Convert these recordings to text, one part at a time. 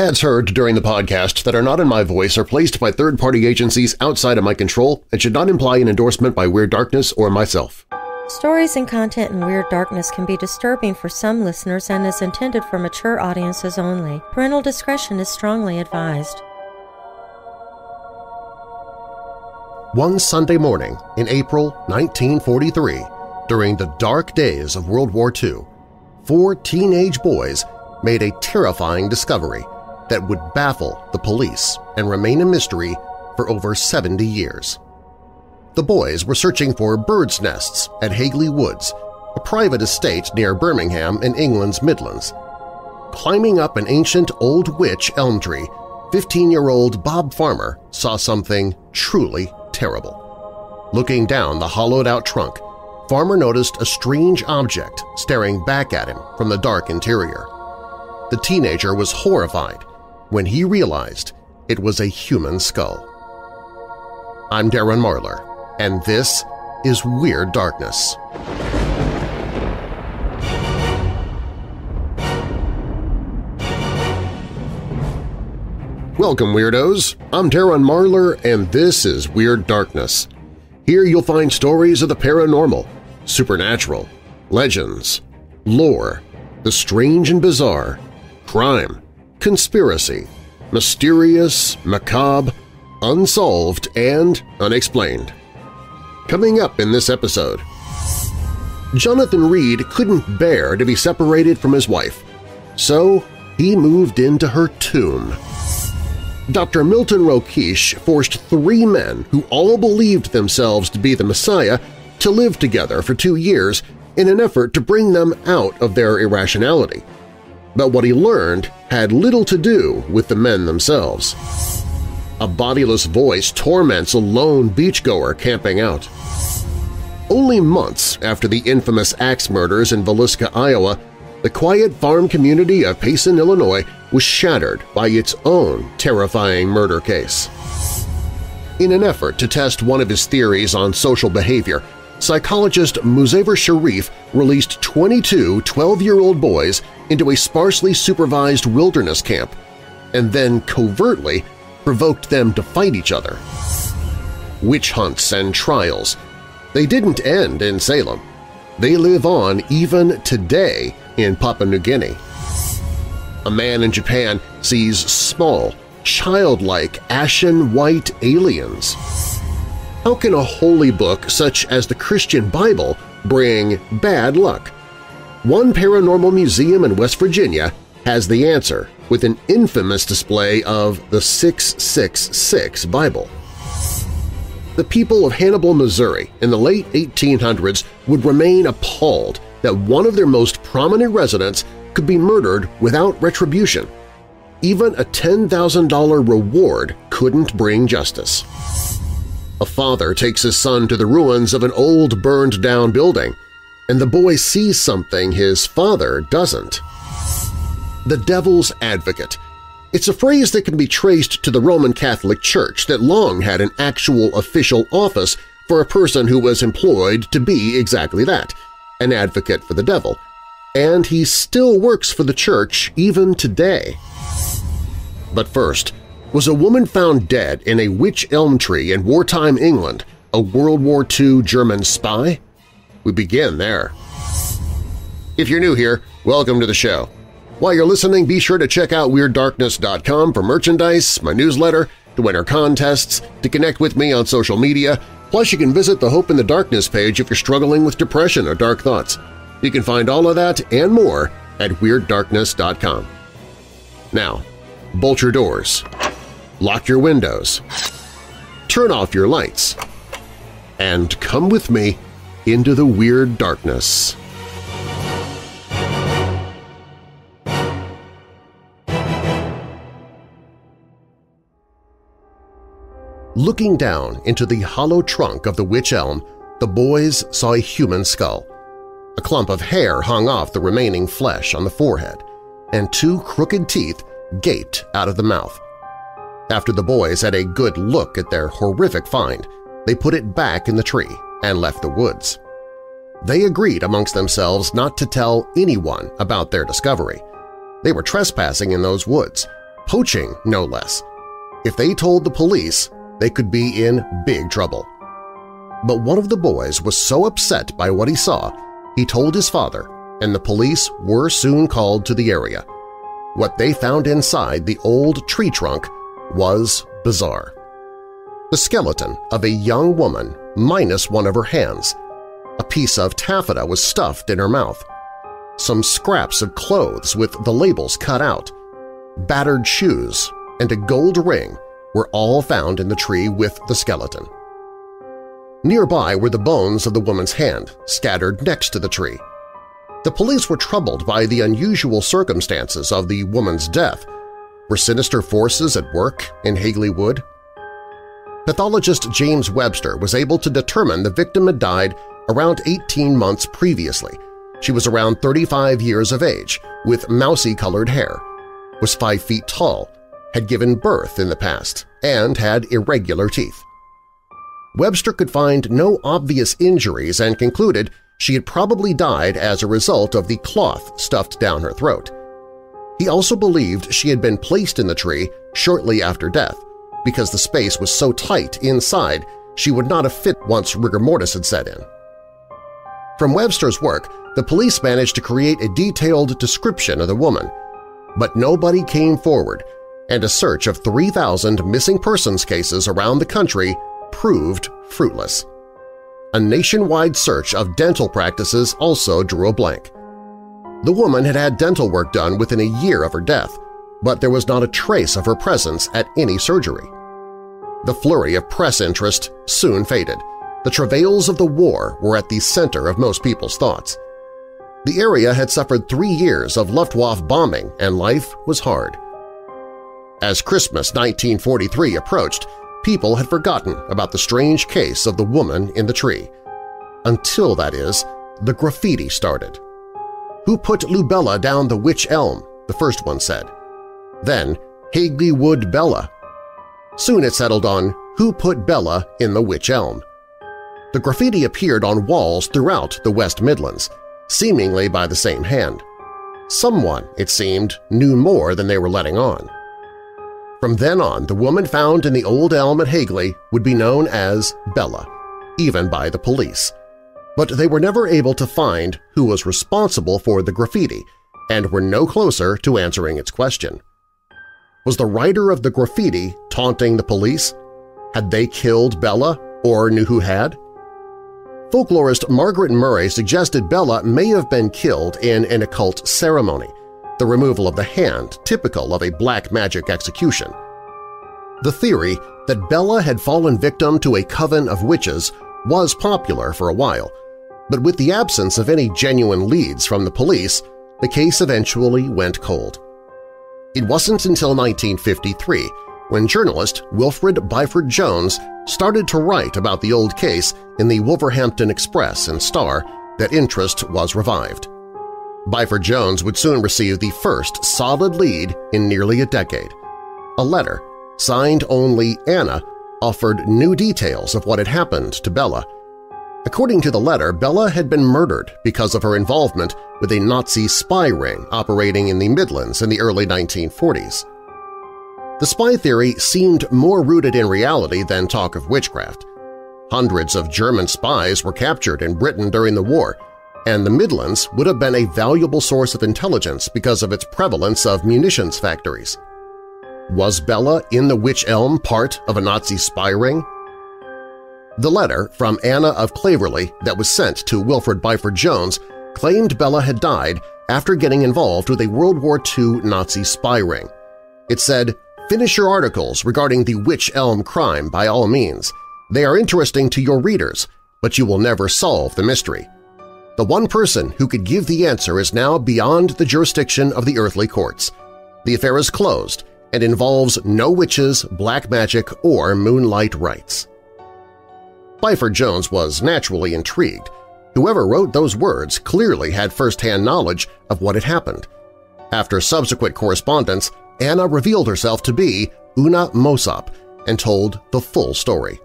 Ads heard during the podcast that are not in my voice are placed by third-party agencies outside of my control and should not imply an endorsement by Weird Darkness or myself. Stories and content in Weird Darkness can be disturbing for some listeners and is intended for mature audiences only. Parental discretion is strongly advised. One Sunday morning in April 1943, during the dark days of World War II, four teenage boys made a terrifying discovery that would baffle the police and remain a mystery for over 70 years. The boys were searching for birds' nests at Hagley Woods, a private estate near Birmingham in England's Midlands. Climbing up an ancient old wych elm tree, 15-year-old Bob Farmer saw something truly terrible. Looking down the hollowed-out trunk, Farmer noticed a strange object staring back at him from the dark interior. The teenager was horrified when he realized it was a human skull. I'm Darren Marlar, and this is Weird Darkness. Welcome, Weirdos! I'm Darren Marlar, and this is Weird Darkness. Here you'll find stories of the paranormal, supernatural, legends, lore, the strange and bizarre, crime, conspiracy, mysterious, macabre, unsolved, and unexplained. Coming up in this episode, Jonathan Reed couldn't bear to be separated from his wife, so he moved into her tomb. Dr. Milton Rokeach forced three men who all believed themselves to be the Messiah to live together for two years in an effort to bring them out of their irrationality. But what he learned had little to do with the men themselves. A bodiless voice torments a lone beachgoer camping out. Only months after the infamous axe murders in Villisca, Iowa, the quiet farm community of Payson, Illinois was shattered by its own terrifying murder case. In an effort to test one of his theories on social behavior, psychologist Muzafer Sherif released 22 12-year-old boys into a sparsely supervised wilderness camp and then covertly provoked them to fight each other. Witch hunts and trials. They didn't end in Salem. They live on even today in Papua New Guinea. A man in Japan sees small, childlike, ashen white aliens. How can a holy book such as the Christian Bible bring bad luck? One paranormal museum in West Virginia has the answer with an infamous display of the 666 Bible. The people of Hannibal, Missouri in the late 1800s would remain appalled that one of their most prominent residents could be murdered without retribution. Even a $10,000 reward couldn't bring justice. A father takes his son to the ruins of an old burned-down building, and the boy sees something his father doesn't. The Devil's Advocate. It's a phrase that can be traced to the Roman Catholic Church that long had an actual official office for a person who was employed to be exactly that – an advocate for the devil, and he still works for the church even today. But first, was a woman found dead in a wych elm tree in wartime England a World War II German spy? We begin there. If you're new here, welcome to the show. While you're listening, be sure to check out WeirdDarkness.com for merchandise, my newsletter, to enter contests, to connect with me on social media, Plus, you can visit the Hope in the Darkness page if you're struggling with depression or dark thoughts. You can find all of that and more at WeirdDarkness.com. Now, bolt your doors, lock your windows, turn off your lights, and come with me into the Weird Darkness. Looking down into the hollow trunk of the wych elm, the boys saw a human skull. A clump of hair hung off the remaining flesh on the forehead, and two crooked teeth gaped out of the mouth. After the boys had a good look at their horrific find, they put it back in the tree and left the woods. They agreed amongst themselves not to tell anyone about their discovery. They were trespassing in those woods, poaching no less. If they told the police, they could be in big trouble. But one of the boys was so upset by what he saw, he told his father, and the police were soon called to the area. What they found inside the old tree trunk was bizarre. The skeleton of a young woman minus one of her hands. A piece of taffeta was stuffed in her mouth. Some scraps of clothes with the labels cut out, battered shoes, and a gold ring were all found in the tree with the skeleton. Nearby were the bones of the woman's hand, scattered next to the tree. The police were troubled by the unusual circumstances of the woman's death. Were sinister forces at work in Hagley Wood? Pathologist James Webster was able to determine the victim had died around 18 months previously. She was around 35 years of age, with mousy-colored hair, was 5 feet tall, had given birth in the past, and had irregular teeth. Webster could find no obvious injuries and concluded she had probably died as a result of the cloth stuffed down her throat. He also believed she had been placed in the tree shortly after death, because the space was so tight inside she would not have fit once rigor mortis had set in. From Webster's work, the police managed to create a detailed description of the woman, but nobody came forward, and a search of 3,000 missing persons cases around the country proved fruitless. A nationwide search of dental practices also drew a blank. The woman had had dental work done within a year of her death, but there was not a trace of her presence at any surgery. The flurry of press interest soon faded. The travails of the war were at the center of most people's thoughts. The area had suffered three years of Luftwaffe bombing and life was hard. As Christmas 1943 approached, people had forgotten about the strange case of the woman in the tree. Until, that is, the graffiti started. Who put Luebella down the wych elm, the first one said. Then, Hagley Wood Bella. Soon it settled on who put Bella in the wych elm. The graffiti appeared on walls throughout the West Midlands, seemingly by the same hand. Someone, it seemed, knew more than they were letting on. From then on, the woman found in the old elm at Hagley would be known as Bella, even by the police. But they were never able to find who was responsible for the graffiti and were no closer to answering its question. Was the writer of the graffiti taunting the police? Had they killed Bella or knew who had? Folklorist Margaret Murray suggested Bella may have been killed in an occult ceremony, the removal of the hand typical of a black magic execution. The theory that Bella had fallen victim to a coven of witches was popular for a while, but with the absence of any genuine leads from the police, the case eventually went cold. It wasn't until 1953 when journalist Wilfred Byford Jones started to write about the old case in the Wolverhampton Express and Star that interest was revived. Byford Jones would soon receive the first solid lead in nearly a decade. A letter, signed only Anna, offered new details of what had happened to Bella. According to the letter, Bella had been murdered because of her involvement with a Nazi spy ring operating in the Midlands in the early 1940s. The spy theory seemed more rooted in reality than talk of witchcraft. Hundreds of German spies were captured in Britain during the war, and the Midlands would have been a valuable source of intelligence because of its prevalence of munitions factories. Was Bella in the Wych Elm part of a Nazi spy ring? The letter from Anna of Claverley that was sent to Wilfred Byford Jones claimed Bella had died after getting involved with a World War II Nazi spy ring. It said, Finish your articles regarding the Wych Elm crime by all means. They are interesting to your readers, but you will never solve the mystery. The one person who could give the answer is now beyond the jurisdiction of the earthly courts. The affair is closed and involves no witches, black magic, or moonlight rites. Byford Jones was naturally intrigued. Whoever wrote those words clearly had first-hand knowledge of what had happened. After subsequent correspondence, Anna revealed herself to be Una Mossop and told the full story.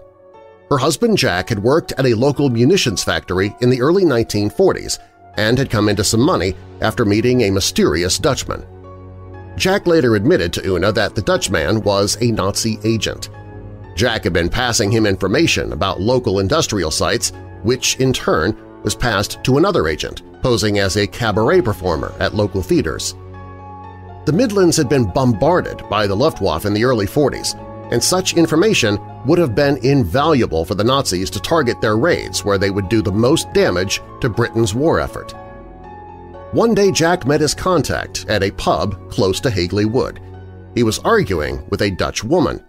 Her husband Jack had worked at a local munitions factory in the early 1940s and had come into some money after meeting a mysterious Dutchman. Jack later admitted to Una that the Dutchman was a Nazi agent. Jack had been passing him information about local industrial sites, which in turn was passed to another agent, posing as a cabaret performer at local theaters. The Midlands had been bombarded by the Luftwaffe in the early 40s, and such information would have been invaluable for the Nazis to target their raids where they would do the most damage to Britain's war effort. One day Jack met his contact at a pub close to Hagley Wood. He was arguing with a Dutch woman.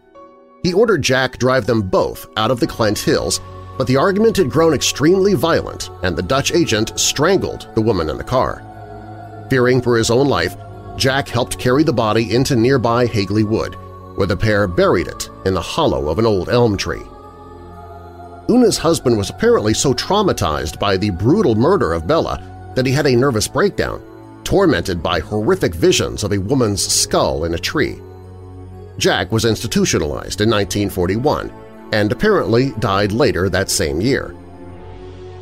He ordered Jack drive them both out of the Clent Hills, but the argument had grown extremely violent and the Dutch agent strangled the woman in the car. Fearing for his own life, Jack helped carry the body into nearby Hagley Wood, where the pair buried it in the hollow of an old elm tree. Una's husband was apparently so traumatized by the brutal murder of Bella that he had a nervous breakdown, tormented by horrific visions of a woman's skull in a tree. Jack was institutionalized in 1941 and apparently died later that same year.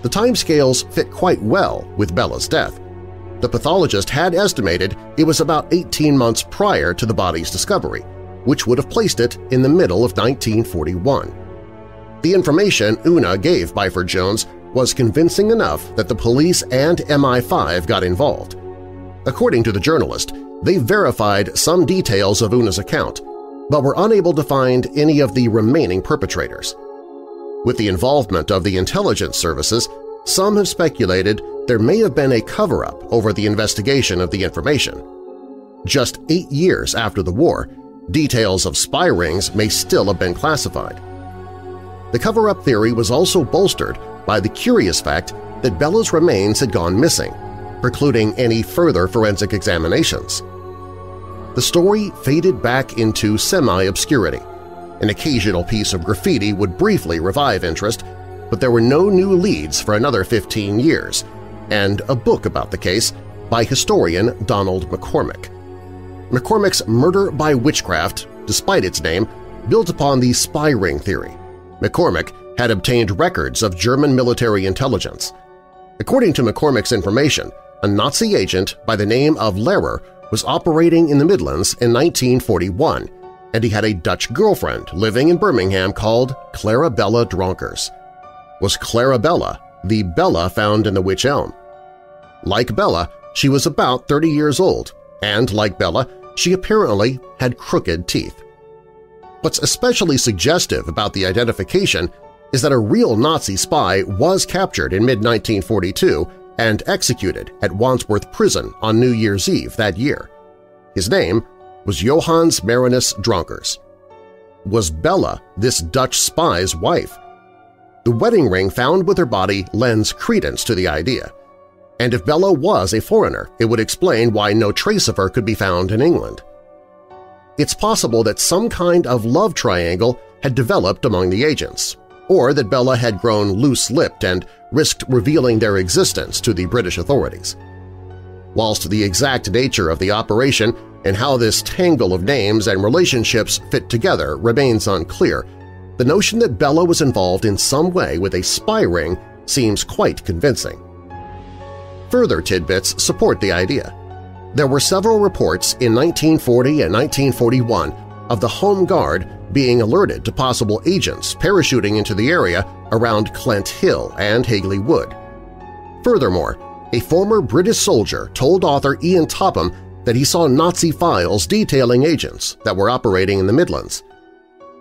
The timescales fit quite well with Bella's death. The pathologist had estimated it was about 18 months prior to the body's discovery, which would have placed it in the middle of 1941. The information Una gave Byford Jones was convincing enough that the police and MI5 got involved. According to the journalist, they verified some details of Una's account, but were unable to find any of the remaining perpetrators. With the involvement of the intelligence services, some have speculated there may have been a cover-up over the investigation of the information. Just eight years after the war, details of spy rings may still have been classified. The cover-up theory was also bolstered by the curious fact that Bella's remains had gone missing, precluding any further forensic examinations. The story faded back into semi-obscurity. An occasional piece of graffiti would briefly revive interest, but there were no new leads for another 15 years, and a book about the case by historian Donald McCormick. McCormick's Murder by Witchcraft, despite its name, built upon the spy ring theory. McCormick had obtained records of German military intelligence. According to McCormick's information, a Nazi agent by the name of Lehrer was operating in the Midlands in 1941, and he had a Dutch girlfriend living in Birmingham called Clarabella Dronkers. Was Clarabella the Bella found in the Wych Elm? Like Bella, she was about 30 years old, and like Bella, she apparently had crooked teeth. What's especially suggestive about the identification is that a real Nazi spy was captured in mid-1942 and executed at Wandsworth Prison on New Year's Eve that year. His name was Johannes Marinus Dronkers. Was Bella this Dutch spy's wife? The wedding ring found with her body lends credence to the idea. And if Bella was a foreigner, it would explain why no trace of her could be found in England. It's possible that some kind of love triangle had developed among the agents, or that Bella had grown loose-lipped and risked revealing their existence to the British authorities. Whilst the exact nature of the operation and how this tangle of names and relationships fit together remains unclear, the notion that Bella was involved in some way with a spy ring seems quite convincing. Further tidbits support the idea. There were several reports in 1940 and 1941 of the Home Guard being alerted to possible agents parachuting into the area around Clent Hill and Hagley Wood. Furthermore, a former British soldier told author Ian Topham that he saw Nazi files detailing agents that were operating in the Midlands.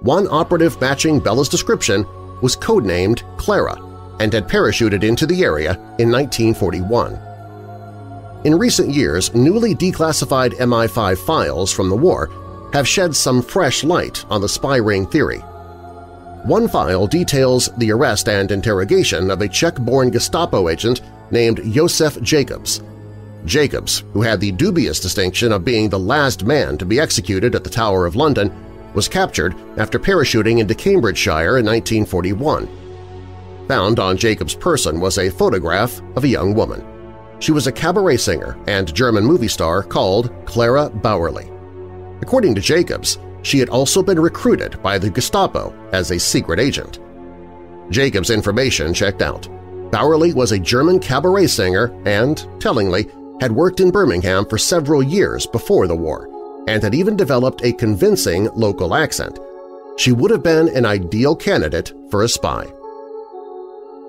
One operative matching Bella's description was codenamed Clara and had parachuted into the area in 1941. In recent years, newly declassified MI5 files from the war have shed some fresh light on the spy ring theory. One file details the arrest and interrogation of a Czech-born Gestapo agent named Josef Jacobs. Jacobs, who had the dubious distinction of being the last man to be executed at the Tower of London, was captured after parachuting into Cambridgeshire in 1941. Found on Jacobs' person was a photograph of a young woman. She was a cabaret singer and German movie star called Clara Bauerle. According to Jacobs, she had also been recruited by the Gestapo as a secret agent. Jacobs' information checked out. Bauerle was a German cabaret singer and, tellingly, had worked in Birmingham for several years before the war, and had even developed a convincing local accent. She would have been an ideal candidate for a spy.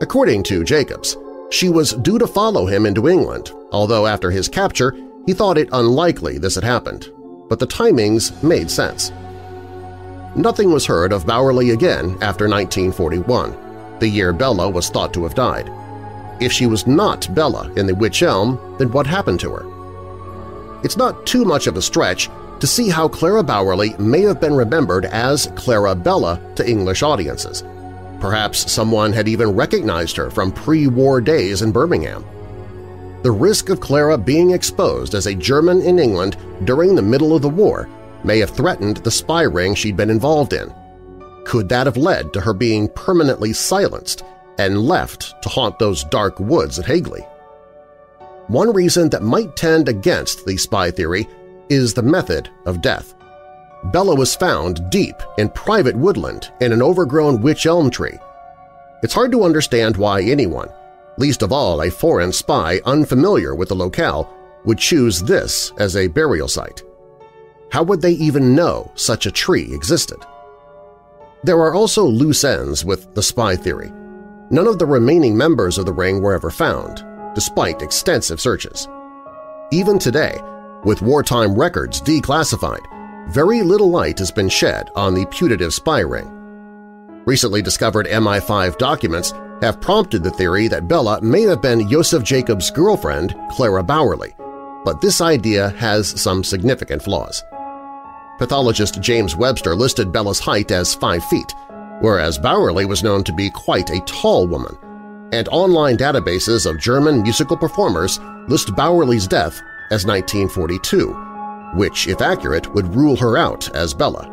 According to Jacobs, she was due to follow him into England, although after his capture he thought it unlikely this had happened, but the timings made sense. Nothing was heard of Bauerle again after 1941, the year Bella was thought to have died. If she was not Bella in the Wych Elm, then what happened to her? It's not too much of a stretch to see how Clara Bauerle may have been remembered as Clara Bella to English audiences. Perhaps someone had even recognized her from pre-war days in Birmingham. The risk of Clara being exposed as a German in England during the middle of the war may have threatened the spy ring she'd been involved in. Could that have led to her being permanently silenced and left to haunt those dark woods at Hagley? One reason that might tend against the spy theory is the method of death. Bella was found deep in private woodland in an overgrown wych elm tree. It's hard to understand why anyone, least of all a foreign spy unfamiliar with the locale, would choose this as a burial site. How would they even know such a tree existed? There are also loose ends with the spy theory. None of the remaining members of the ring were ever found, despite extensive searches. Even today, with wartime records declassified, very little light has been shed on the putative spy ring. Recently discovered MI5 documents have prompted the theory that Bella may have been Josef Jacobs' girlfriend, Clara Bauerle, but this idea has some significant flaws. Pathologist James Webster listed Bella's height as 5 feet, whereas Bauerle was known to be quite a tall woman, and online databases of German musical performers list Bauerle's death as 1942, which, if accurate, would rule her out as Bella.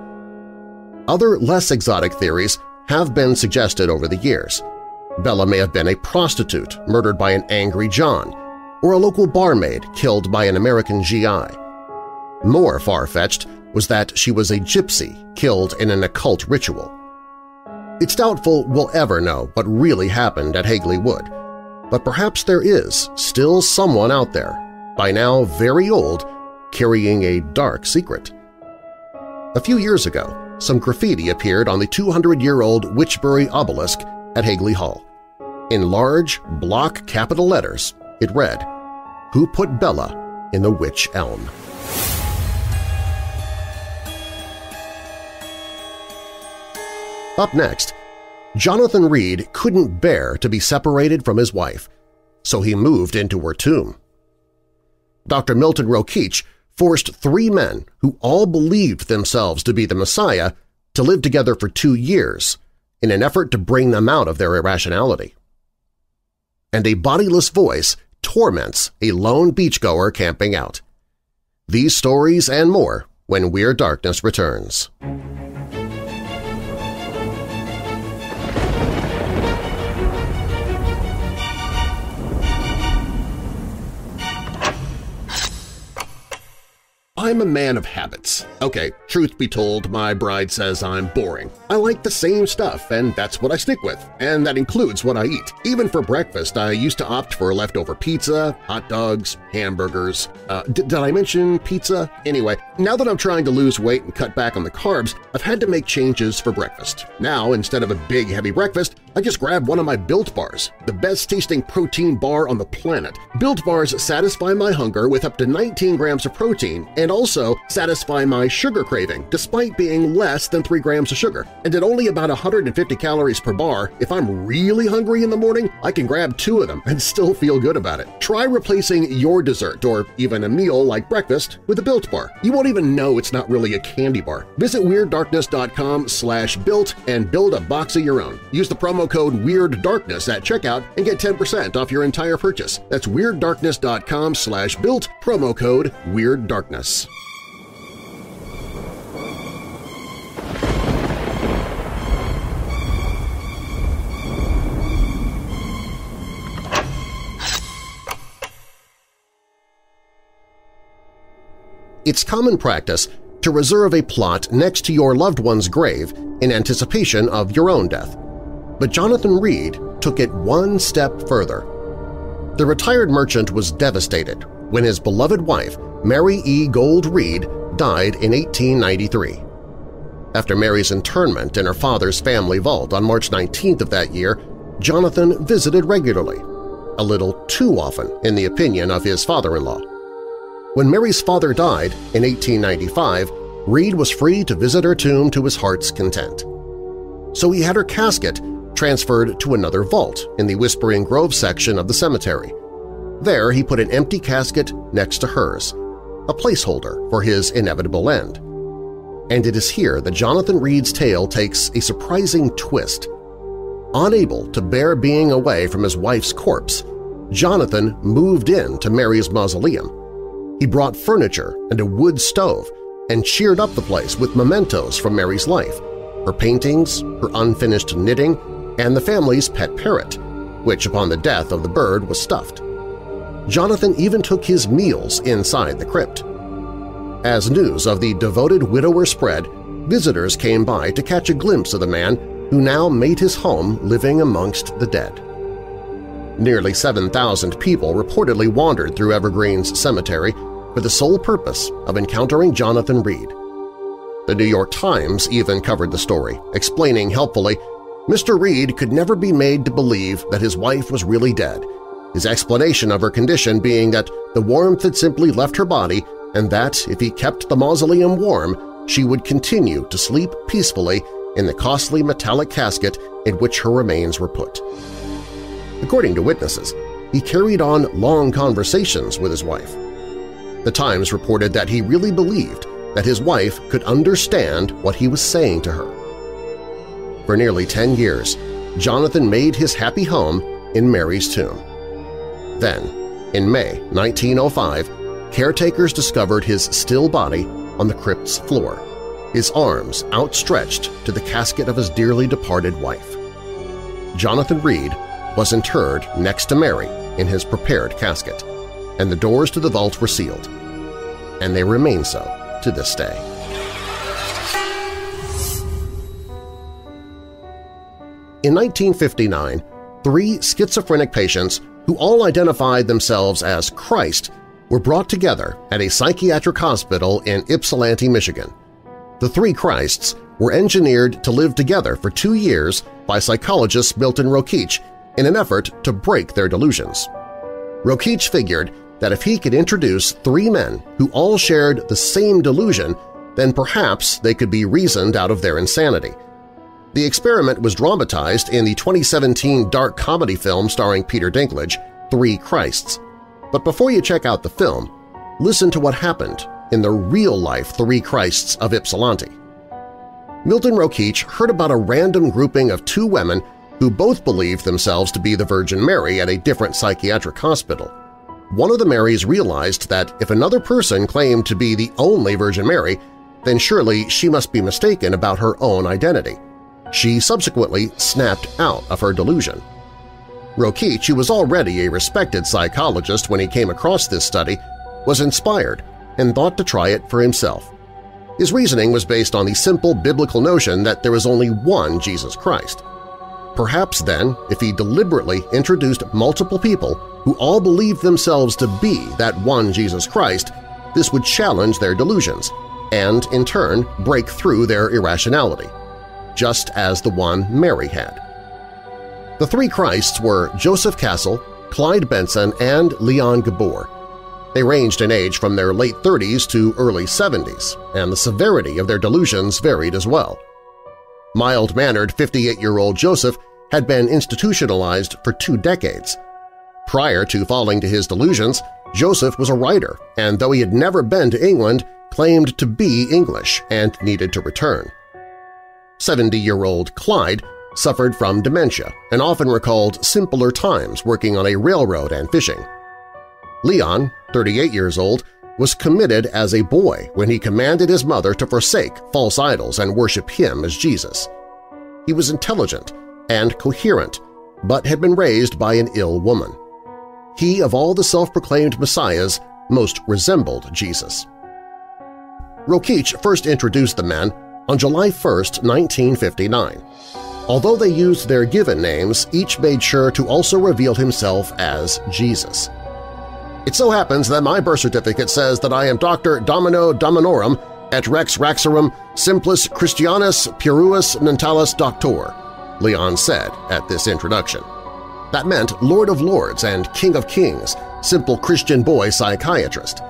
Other less exotic theories have been suggested over the years. Bella may have been a prostitute murdered by an angry John, or a local barmaid killed by an American GI. More far-fetched was that she was a gypsy killed in an occult ritual. It's doubtful we'll ever know what really happened at Hagley Wood, but perhaps there is still someone out there by now very old, carrying a dark secret. A few years ago, some graffiti appeared on the 200-year-old Wychbury obelisk at Hagley Hall. In large, block capital letters, it read, Who put Bella in the Wych Elm? Up next, Jonathan Reed couldn't bear to be separated from his wife, so he moved into her tomb. Dr. Milton Rokeach forced three men who all believed themselves to be the Messiah to live together for two years in an effort to bring them out of their irrationality. And a bodiless voice torments a lone beachgoer camping out. These stories and more when Weird Darkness returns. I'm a man of habits. Okay, truth be told, my bride says I'm boring. I like the same stuff, and that's what I stick with, and that includes what I eat. Even for breakfast, I used to opt for leftover pizza, hot dogs, hamburgers. Uh, did I mention pizza? Anyway, now that I'm trying to lose weight and cut back on the carbs, I've had to make changes for breakfast. Now, instead of a big, heavy breakfast, I just grab one of my Built Bars, the best-tasting protein bar on the planet. Built Bars satisfy my hunger with up to 19 grams of protein and and also satisfy my sugar craving despite being less than 3 grams of sugar. And at only about 150 calories per bar, if I'm really hungry in the morning, I can grab two of them and still feel good about it. Try replacing your dessert or even a meal like breakfast with a Built Bar. You won't even know it's not really a candy bar. Visit WeirdDarkness.com slash built and build a box of your own. Use the promo code WeirdDarkness at checkout and get 10% off your entire purchase. That's WeirdDarkness.com slash built, promo code WeirdDarkness. It's common practice to reserve a plot next to your loved one's grave in anticipation of your own death. But Jonathan Reed took it one step further. The retired merchant was devastated when his beloved wife, Mary E. Gold Reed, died in 1893. After Mary's internment in her father's family vault on March 19th of that year, Jonathan visited regularly, a little too often in the opinion of his father-in-law. When Mary's father died in 1895, Reed was free to visit her tomb to his heart's content. So he had her casket transferred to another vault in the Whispering Grove section of the cemetery. There he put an empty casket next to hers, a placeholder for his inevitable end. And it is here that Jonathan Reed's tale takes a surprising twist. Unable to bear being away from his wife's corpse, Jonathan moved in to Mary's mausoleum. He brought furniture and a wood stove and cheered up the place with mementos from Mary's life, her paintings, her unfinished knitting, and the family's pet parrot, which upon the death of the bird was stuffed. Jonathan even took his meals inside the crypt. As news of the devoted widower spread, visitors came by to catch a glimpse of the man who now made his home living amongst the dead. Nearly 7,000 people reportedly wandered through Evergreen's cemetery for the sole purpose of encountering Jonathan Reed. The New York Times even covered the story, explaining helpfully Mr. Reed could never be made to believe that his wife was really dead, his explanation of her condition being that the warmth had simply left her body and that, if he kept the mausoleum warm, she would continue to sleep peacefully in the costly metallic casket in which her remains were put. According to witnesses, he carried on long conversations with his wife. The Times reported that he really believed that his wife could understand what he was saying to her. For nearly 10 years, Jonathan made his happy home in Mary's tomb. Then, in May 1905, caretakers discovered his still body on the crypt's floor, his arms outstretched to the casket of his dearly departed wife. Jonathan Reed was interred next to Mary in his prepared casket, and the doors to the vault were sealed. And they remain so to this day. In 1959, three schizophrenic patients who all identified themselves as Christ were brought together at a psychiatric hospital in Ypsilanti, Michigan. The three Christs were engineered to live together for two years by psychologist Milton Rokeach in an effort to break their delusions. Rokeach figured that if he could introduce three men who all shared the same delusion, then perhaps they could be reasoned out of their insanity – the experiment was dramatized in the 2017 dark comedy film starring Peter Dinklage, Three Christs. But before you check out the film, listen to what happened in the real-life Three Christs of Ypsilanti. Milton Rokeach heard about a random grouping of two women who both believed themselves to be the Virgin Mary at a different psychiatric hospital. One of the Marys realized that if another person claimed to be the only Virgin Mary, then surely she must be mistaken about her own identity. She subsequently snapped out of her delusion. Rokeach, who was already a respected psychologist when he came across this study, was inspired and thought to try it for himself. His reasoning was based on the simple biblical notion that there is only one Jesus Christ. Perhaps then, if he deliberately introduced multiple people who all believed themselves to be that one Jesus Christ, this would challenge their delusions and, in turn, break through their irrationality just as the one Mary had. The three Christs were Joseph Cassel, Clyde Benson, and Leon Gabor. They ranged in age from their late 30s to early 70s, and the severity of their delusions varied as well. Mild-mannered 58-year-old Joseph had been institutionalized for two decades. Prior to falling to his delusions, Joseph was a writer, and though he had never been to England, claimed to be English and needed to return. 70-year-old Clyde suffered from dementia and often recalled simpler times working on a railroad and fishing. Leon, 38 years old, was committed as a boy when he commanded his mother to forsake false idols and worship him as Jesus. He was intelligent and coherent, but had been raised by an ill woman. He, of all the self-proclaimed messiahs, most resembled Jesus. Rokeach first introduced the men on July 1, 1959. Although they used their given names, each made sure to also reveal himself as Jesus. It so happens that my birth certificate says that I am Dr. Domino Dominorum et Rex Rexarum Simplis Christianus Pueris Natalis Doctor, Leon said at this introduction. That meant Lord of Lords and King of Kings, simple Christian boy psychiatrist.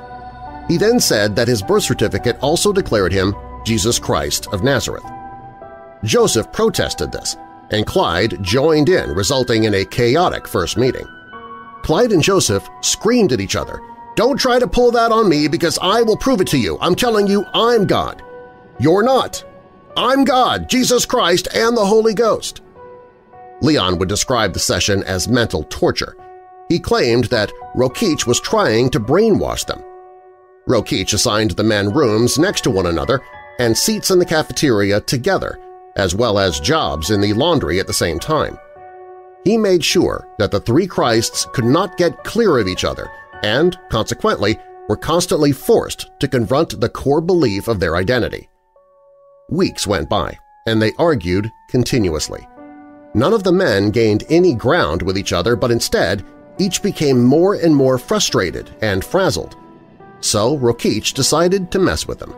He then said that his birth certificate also declared him Jesus Christ of Nazareth. Joseph protested this, and Clyde joined in, resulting in a chaotic first meeting. Clyde and Joseph screamed at each other, Don't try to pull that on me because I will prove it to you. I'm telling you I'm God. You're not. I'm God, Jesus Christ, and the Holy Ghost. Leon would describe the session as mental torture. He claimed that Rokeach was trying to brainwash them. Rokeach assigned the men rooms next to one another and seats in the cafeteria together, as well as jobs in the laundry at the same time. He made sure that the three Christs could not get clear of each other and, consequently, were constantly forced to confront the core belief of their identity. Weeks went by, and they argued continuously. None of the men gained any ground with each other, but instead each became more and more frustrated and frazzled. So Rokeach decided to mess with them.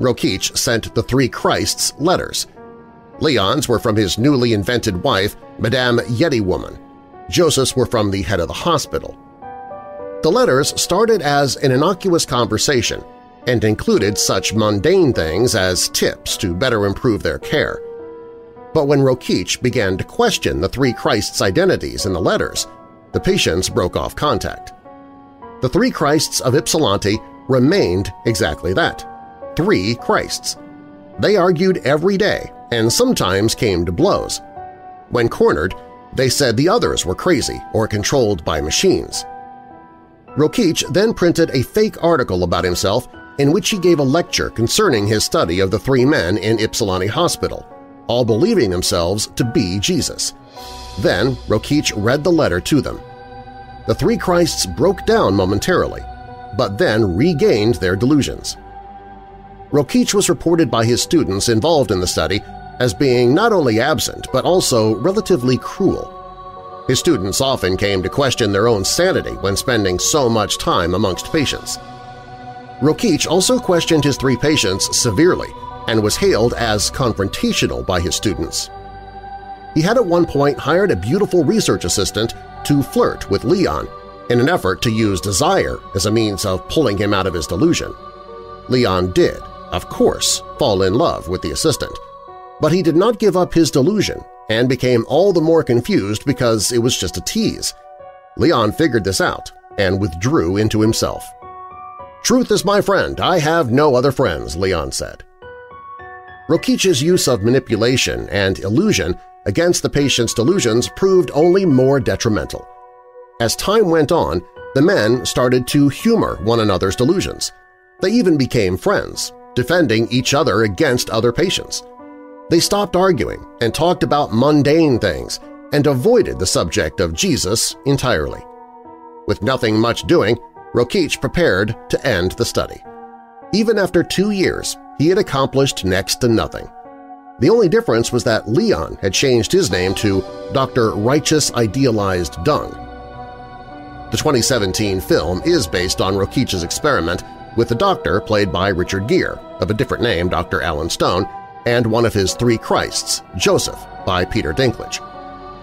Rokeach sent the three Christs letters. Leon's were from his newly invented wife, Madame Yeti Woman. Joseph's were from the head of the hospital. The letters started as an innocuous conversation and included such mundane things as tips to better improve their care. But when Rokeach began to question the three Christs' identities in the letters, the patients broke off contact. The three Christs of Ypsilanti remained exactly that – three Christs. They argued every day and sometimes came to blows. When cornered, they said the others were crazy or controlled by machines. Rokeach then printed a fake article about himself in which he gave a lecture concerning his study of the three men in Ypsilanti Hospital, all believing themselves to be Jesus. Then Rokeach read the letter to them. The three Christs broke down momentarily, but then regained their delusions. Rokeach was reported by his students involved in the study as being not only absent but also relatively cruel. His students often came to question their own sanity when spending so much time amongst patients. Rokeach also questioned his three patients severely and was hailed as confrontational by his students. He had at one point hired a beautiful research assistant to flirt with Leon in an effort to use desire as a means of pulling him out of his delusion. Leon did, of course, fall in love with the assistant, but he did not give up his delusion and became all the more confused because it was just a tease. Leon figured this out and withdrew into himself. "'Truth is my friend, I have no other friends,' Leon said. Rokeach's use of manipulation and illusion against the patient's delusions proved only more detrimental. As time went on, the men started to humor one another's delusions. They even became friends, defending each other against other patients. They stopped arguing and talked about mundane things and avoided the subject of Jesus entirely. With nothing much doing, Rokeach prepared to end the study. Even after two years, he had accomplished next to nothing. The only difference was that Leon had changed his name to Dr. Righteous Idealized Dung. The 2017 film is based on Rokeach's experiment with the doctor played by Richard Gere, of a different name, Dr. Alan Stone, and one of his three Christs, Joseph, by Peter Dinklage.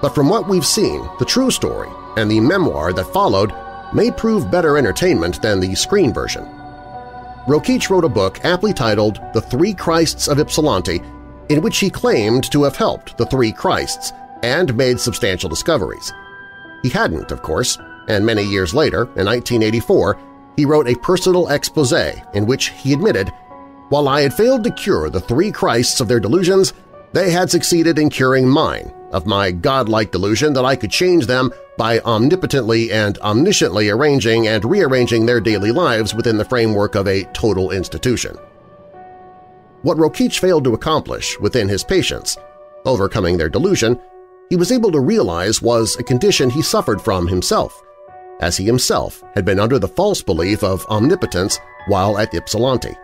But from what we've seen, the true story and the memoir that followed may prove better entertainment than the screen version. Rokeach wrote a book aptly titled The Three Christs of Ypsilanti in which he claimed to have helped the three Christs and made substantial discoveries. He hadn't, of course, and many years later, in 1984, he wrote a personal expose in which he admitted, while I had failed to cure the three Christs of their delusions, they had succeeded in curing mine, of my godlike delusion that I could change them by omnipotently and omnisciently arranging and rearranging their daily lives within the framework of a total institution. What Rokeach failed to accomplish within his patients, overcoming their delusion, he was able to realize was a condition he suffered from himself, as he himself had been under the false belief of omnipotence while at Ypsilanti.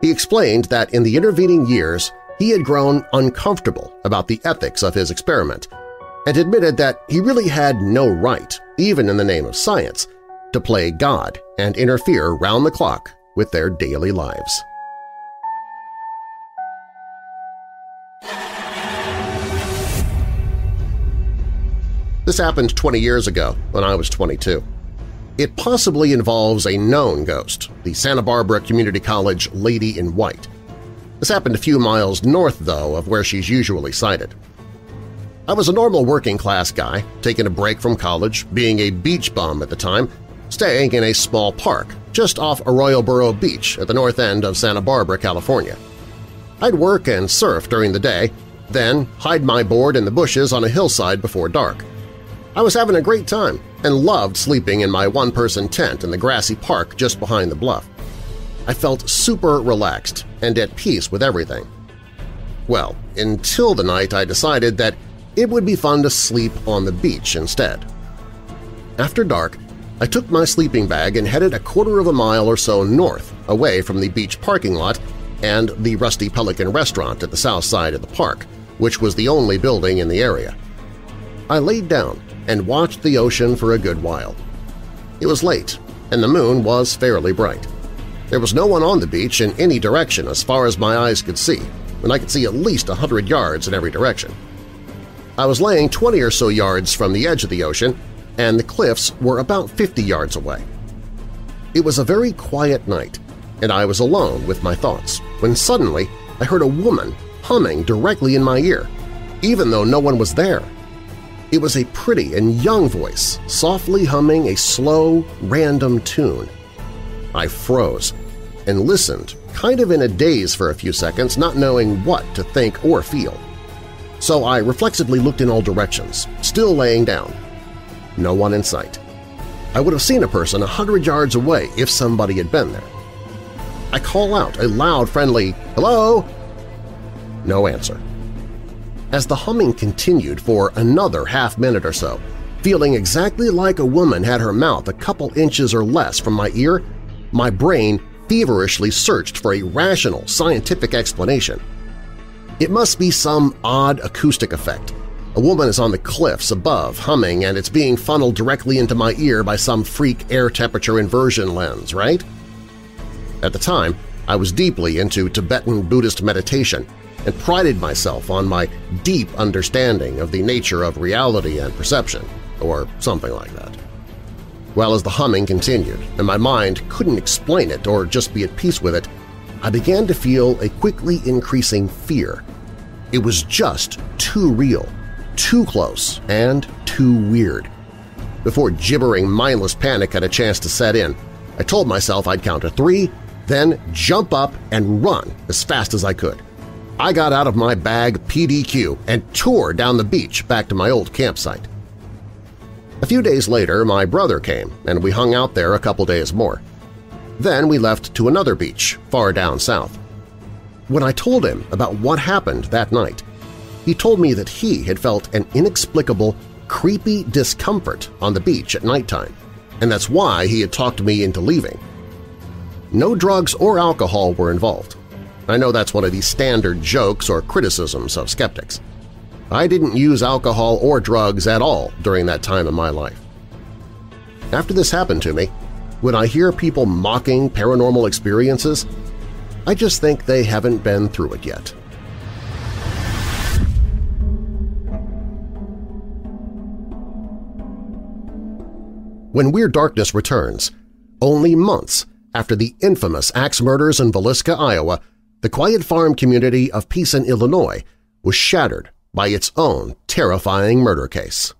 He explained that in the intervening years he had grown uncomfortable about the ethics of his experiment and admitted that he really had no right, even in the name of science, to play God and interfere round the clock with their daily lives. This happened 20 years ago when I was 22. It possibly involves a known ghost, the Santa Barbara Community College Lady in White. This happened a few miles north, though, of where she's usually sighted. I was a normal working-class guy, taking a break from college, being a beach bum at the time, staying in a small park just off Arroyo Burro Beach at the north end of Santa Barbara, California. I'd work and surf during the day, then hide my board in the bushes on a hillside before dark. I was having a great time and loved sleeping in my one-person tent in the grassy park just behind the bluff. I felt super relaxed and at peace with everything. Well, until the night I decided that it would be fun to sleep on the beach instead. After dark, I took my sleeping bag and headed a quarter of a mile or so north, away from the beach parking lot and the Rusty Pelican restaurant at the south side of the park, which was the only building in the area. I laid down and watched the ocean for a good while. It was late, and the moon was fairly bright. There was no one on the beach in any direction as far as my eyes could see, and I could see at least a hundred yards in every direction. I was laying 20 or so yards from the edge of the ocean, and the cliffs were about 50 yards away. It was a very quiet night, and I was alone with my thoughts, when suddenly I heard a woman humming directly in my ear, even though no one was there. It was a pretty and young voice, softly humming a slow, random tune. I froze and listened, kind of in a daze for a few seconds, not knowing what to think or feel. So I reflexively looked in all directions, still laying down. No one in sight. I would have seen a person a hundred yards away if somebody had been there. I call out a loud, friendly, "Hello?" No answer. As the humming continued for another half minute or so, feeling exactly like a woman had her mouth a couple inches or less from my ear, my brain feverishly searched for a rational, scientific explanation. It must be some odd acoustic effect. A woman is on the cliffs above humming and it's being funneled directly into my ear by some freak air temperature inversion lens, right? At the time, I was deeply into Tibetan Buddhist meditation and prided myself on my deep understanding of the nature of reality and perception, or something like that. Well, as the humming continued and my mind couldn't explain it or just be at peace with it, I began to feel a quickly increasing fear. It was just too real, too close, and too weird. Before gibbering mindless panic had a chance to set in, I told myself I'd count to three, then jump up and run as fast as I could. I got out of my bag PDQ and tore down the beach back to my old campsite. A few days later, my brother came, and we hung out there a couple days more. Then we left to another beach, far down south. When I told him about what happened that night, he told me that he had felt an inexplicable, creepy discomfort on the beach at nighttime, and that's why he had talked me into leaving. No drugs or alcohol were involved, I know that's one of the standard jokes or criticisms of skeptics. I didn't use alcohol or drugs at all during that time in my life. After this happened to me, when I hear people mocking paranormal experiences, I just think they haven't been through it yet. When Weird Darkness returns, only months after the infamous axe murders in Villisca, Iowa, the quiet farm community of Payson, Illinois was shattered by its own terrifying murder case.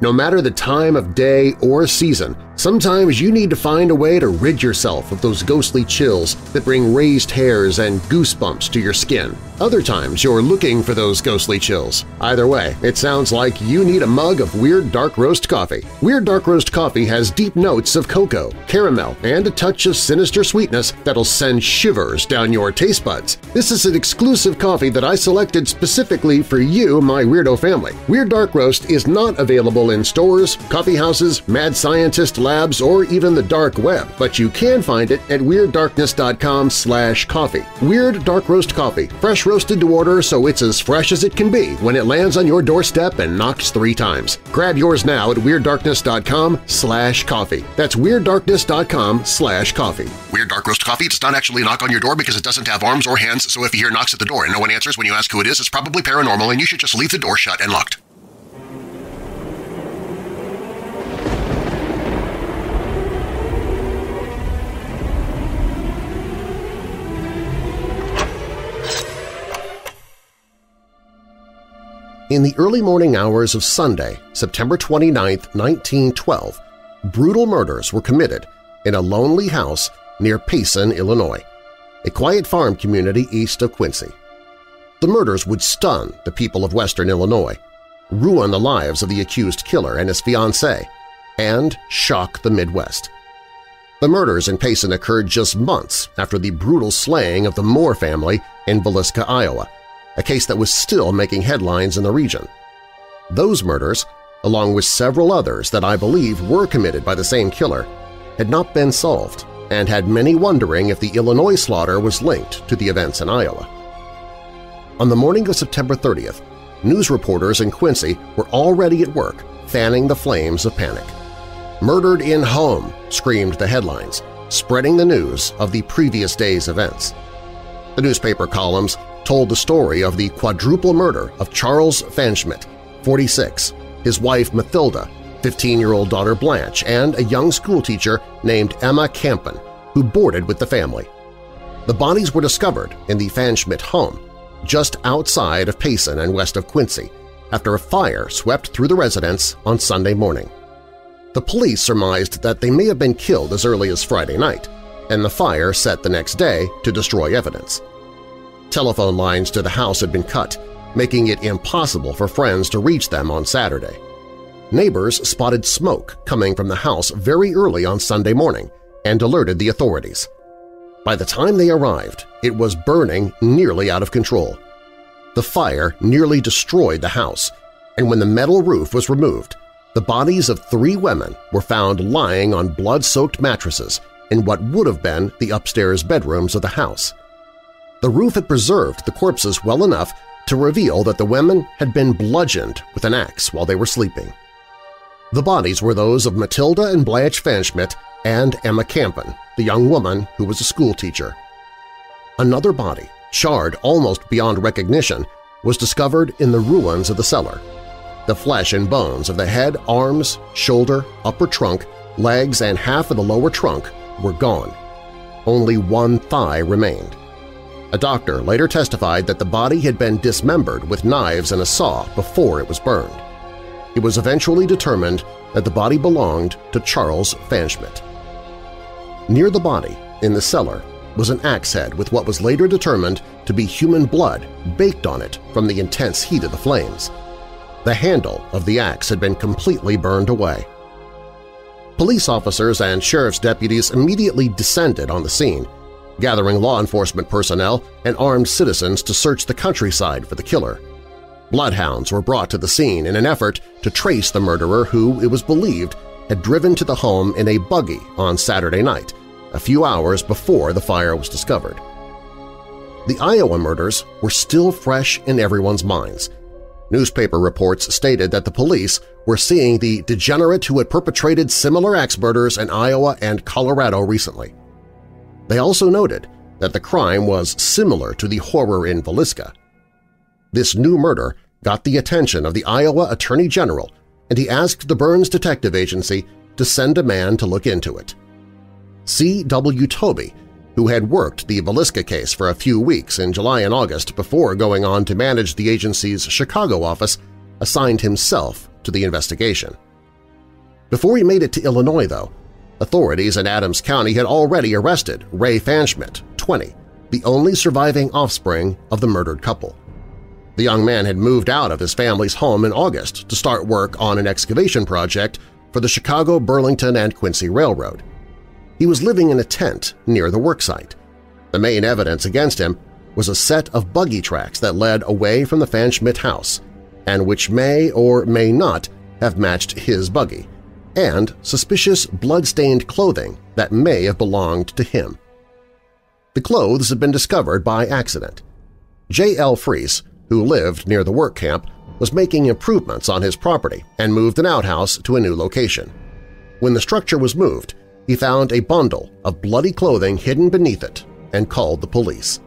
No matter the time of day or season, sometimes you need to find a way to rid yourself of those ghostly chills that bring raised hairs and goosebumps to your skin. Other times you're looking for those ghostly chills. Either way, it sounds like you need a mug of Weird Dark Roast coffee. Weird Dark Roast coffee has deep notes of cocoa, caramel, and a touch of sinister sweetness that'll send shivers down your taste buds. This is an exclusive coffee that I selected specifically for you, my weirdo family. Weird Dark Roast is not available in stores, coffee houses, mad scientist labs or even the dark web, but you can find it at WeirdDarkness.com slash coffee. Weird Dark Roast Coffee, fresh roasted to order so it's as fresh as it can be when it lands on your doorstep and knocks three times. Grab yours now at WeirdDarkness.com slash coffee. That's WeirdDarkness.com slash coffee. Weird Dark Roast Coffee does not actually knock on your door because it doesn't have arms or hands, so if you hear knocks at the door and no one answers when you ask who it is, it's probably paranormal and you should just leave the door shut and locked. In the early morning hours of Sunday, September 29, 1912, brutal murders were committed in a lonely house near Payson, Illinois, a quiet farm community east of Quincy. The murders would stun the people of western Illinois, ruin the lives of the accused killer and his fiancée, and shock the Midwest. The murders in Payson occurred just months after the brutal slaying of the Moore family in Villisca, Iowa, a case that was still making headlines in the region. Those murders, along with several others that I believe were committed by the same killer, had not been solved and had many wondering if the Illinois slaughter was linked to the events in Iowa. On the morning of September 30th, news reporters in Quincy were already at work fanning the flames of panic. Murdered in home, screamed the headlines, spreading the news of the previous day's events. The newspaper columns told the story of the quadruple murder of Charles Pfanschmidt, 46, his wife Mathilda, 15-year-old daughter Blanche, and a young schoolteacher named Emma Kaempen, who boarded with the family. The bodies were discovered in the Pfanschmidt home, just outside of Payson and west of Quincy, after a fire swept through the residence on Sunday morning. The police surmised that they may have been killed as early as Friday night, and the fire set the next day to destroy evidence. Telephone lines to the house had been cut, making it impossible for friends to reach them on Saturday. Neighbors spotted smoke coming from the house very early on Sunday morning and alerted the authorities. By the time they arrived, it was burning nearly out of control. The fire nearly destroyed the house, and when the metal roof was removed, the bodies of three women were found lying on blood-soaked mattresses in what would have been the upstairs bedrooms of the house. The roof had preserved the corpses well enough to reveal that the women had been bludgeoned with an axe while they were sleeping. The bodies were those of Matilda and Blanche Pfanschmidt and Emma Kaempen, the young woman who was a schoolteacher. Another body, charred almost beyond recognition, was discovered in the ruins of the cellar. The flesh and bones of the head, arms, shoulder, upper trunk, legs, and half of the lower trunk were gone. Only one thigh remained. A doctor later testified that the body had been dismembered with knives and a saw before it was burned. It was eventually determined that the body belonged to Charles Pfanschmidt. Near the body, in the cellar, was an axe head with what was later determined to be human blood baked on it from the intense heat of the flames. The handle of the axe had been completely burned away. Police officers and sheriff's deputies immediately descended on the scene gathering law enforcement personnel and armed citizens to search the countryside for the killer. Bloodhounds were brought to the scene in an effort to trace the murderer who, it was believed, had driven to the home in a buggy on Saturday night, a few hours before the fire was discovered. The Iowa murders were still fresh in everyone's minds. Newspaper reports stated that the police were seeing the degenerate who had perpetrated similar axe murders in Iowa and Colorado recently. They also noted that the crime was similar to the horror in Villisca. This new murder got the attention of the Iowa Attorney General, and he asked the Burns Detective Agency to send a man to look into it. C.W. Toby, who had worked the Villisca case for a few weeks in July and August before going on to manage the agency's Chicago office, assigned himself to the investigation. Before he made it to Illinois, though, Authorities in Adams County had already arrested Ray Pfanschmidt, 20, the only surviving offspring of the murdered couple. The young man had moved out of his family's home in August to start work on an excavation project for the Chicago, Burlington, and Quincy Railroad. He was living in a tent near the worksite. The main evidence against him was a set of buggy tracks that led away from the Pfanschmidt house and which may or may not have matched his buggy, and suspicious blood-stained clothing that may have belonged to him. The clothes had been discovered by accident. J. L. Freese, who lived near the work camp, was making improvements on his property and moved an outhouse to a new location. When the structure was moved, he found a bundle of bloody clothing hidden beneath it and called the police.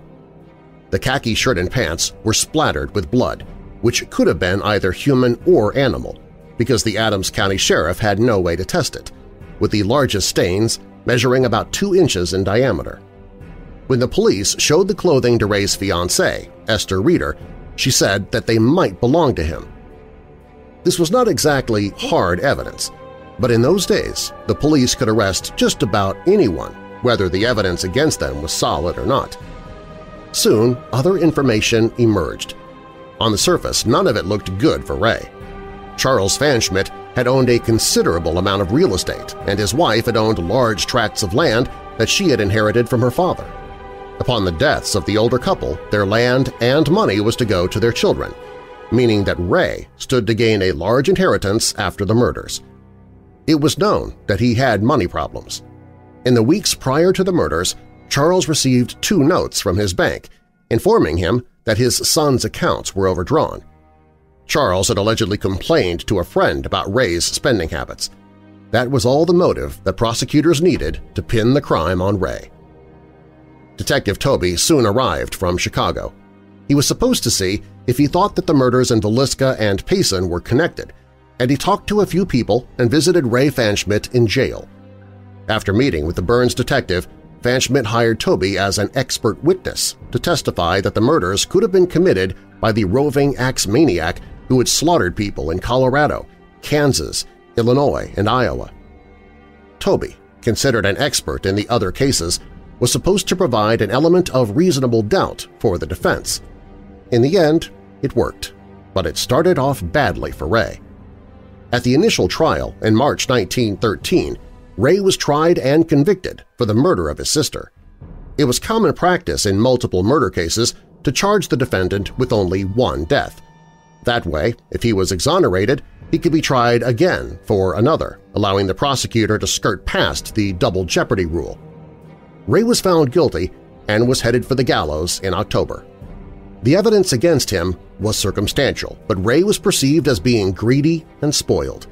The khaki shirt and pants were splattered with blood, which could have been either human or animal, because the Adams County Sheriff had no way to test it, with the largest stains measuring about two inches in diameter. When the police showed the clothing to Ray's fiancée, Esther Reeder, she said that they might belong to him. This was not exactly hard evidence, but in those days the police could arrest just about anyone, whether the evidence against them was solid or not. Soon, other information emerged. On the surface, none of it looked good for Ray. Charles Pfanschmidt had owned a considerable amount of real estate, and his wife had owned large tracts of land that she had inherited from her father. Upon the deaths of the older couple, their land and money was to go to their children, meaning that Ray stood to gain a large inheritance after the murders. It was known that he had money problems. In the weeks prior to the murders, Charles received two notes from his bank informing him that his son's accounts were overdrawn. Charles had allegedly complained to a friend about Ray's spending habits. That was all the motive that prosecutors needed to pin the crime on Ray. Detective Toby soon arrived from Chicago. He was supposed to see if he thought that the murders in Villisca and Payson were connected, and he talked to a few people and visited Ray Pfanschmidt in jail. After meeting with the Burns detective, Pfanschmidt hired Toby as an expert witness to testify that the murders could have been committed by the roving axe maniac who had slaughtered people in Colorado, Kansas, Illinois, and Iowa. Toby, considered an expert in the other cases, was supposed to provide an element of reasonable doubt for the defense. In the end, it worked, but it started off badly for Ray. At the initial trial in March 1913, Ray was tried and convicted for the murder of his sister. It was common practice in multiple murder cases to charge the defendant with only one death. That way, if he was exonerated, he could be tried again for another, allowing the prosecutor to skirt past the double jeopardy rule. Ray was found guilty and was headed for the gallows in October. The evidence against him was circumstantial, but Ray was perceived as being greedy and spoiled.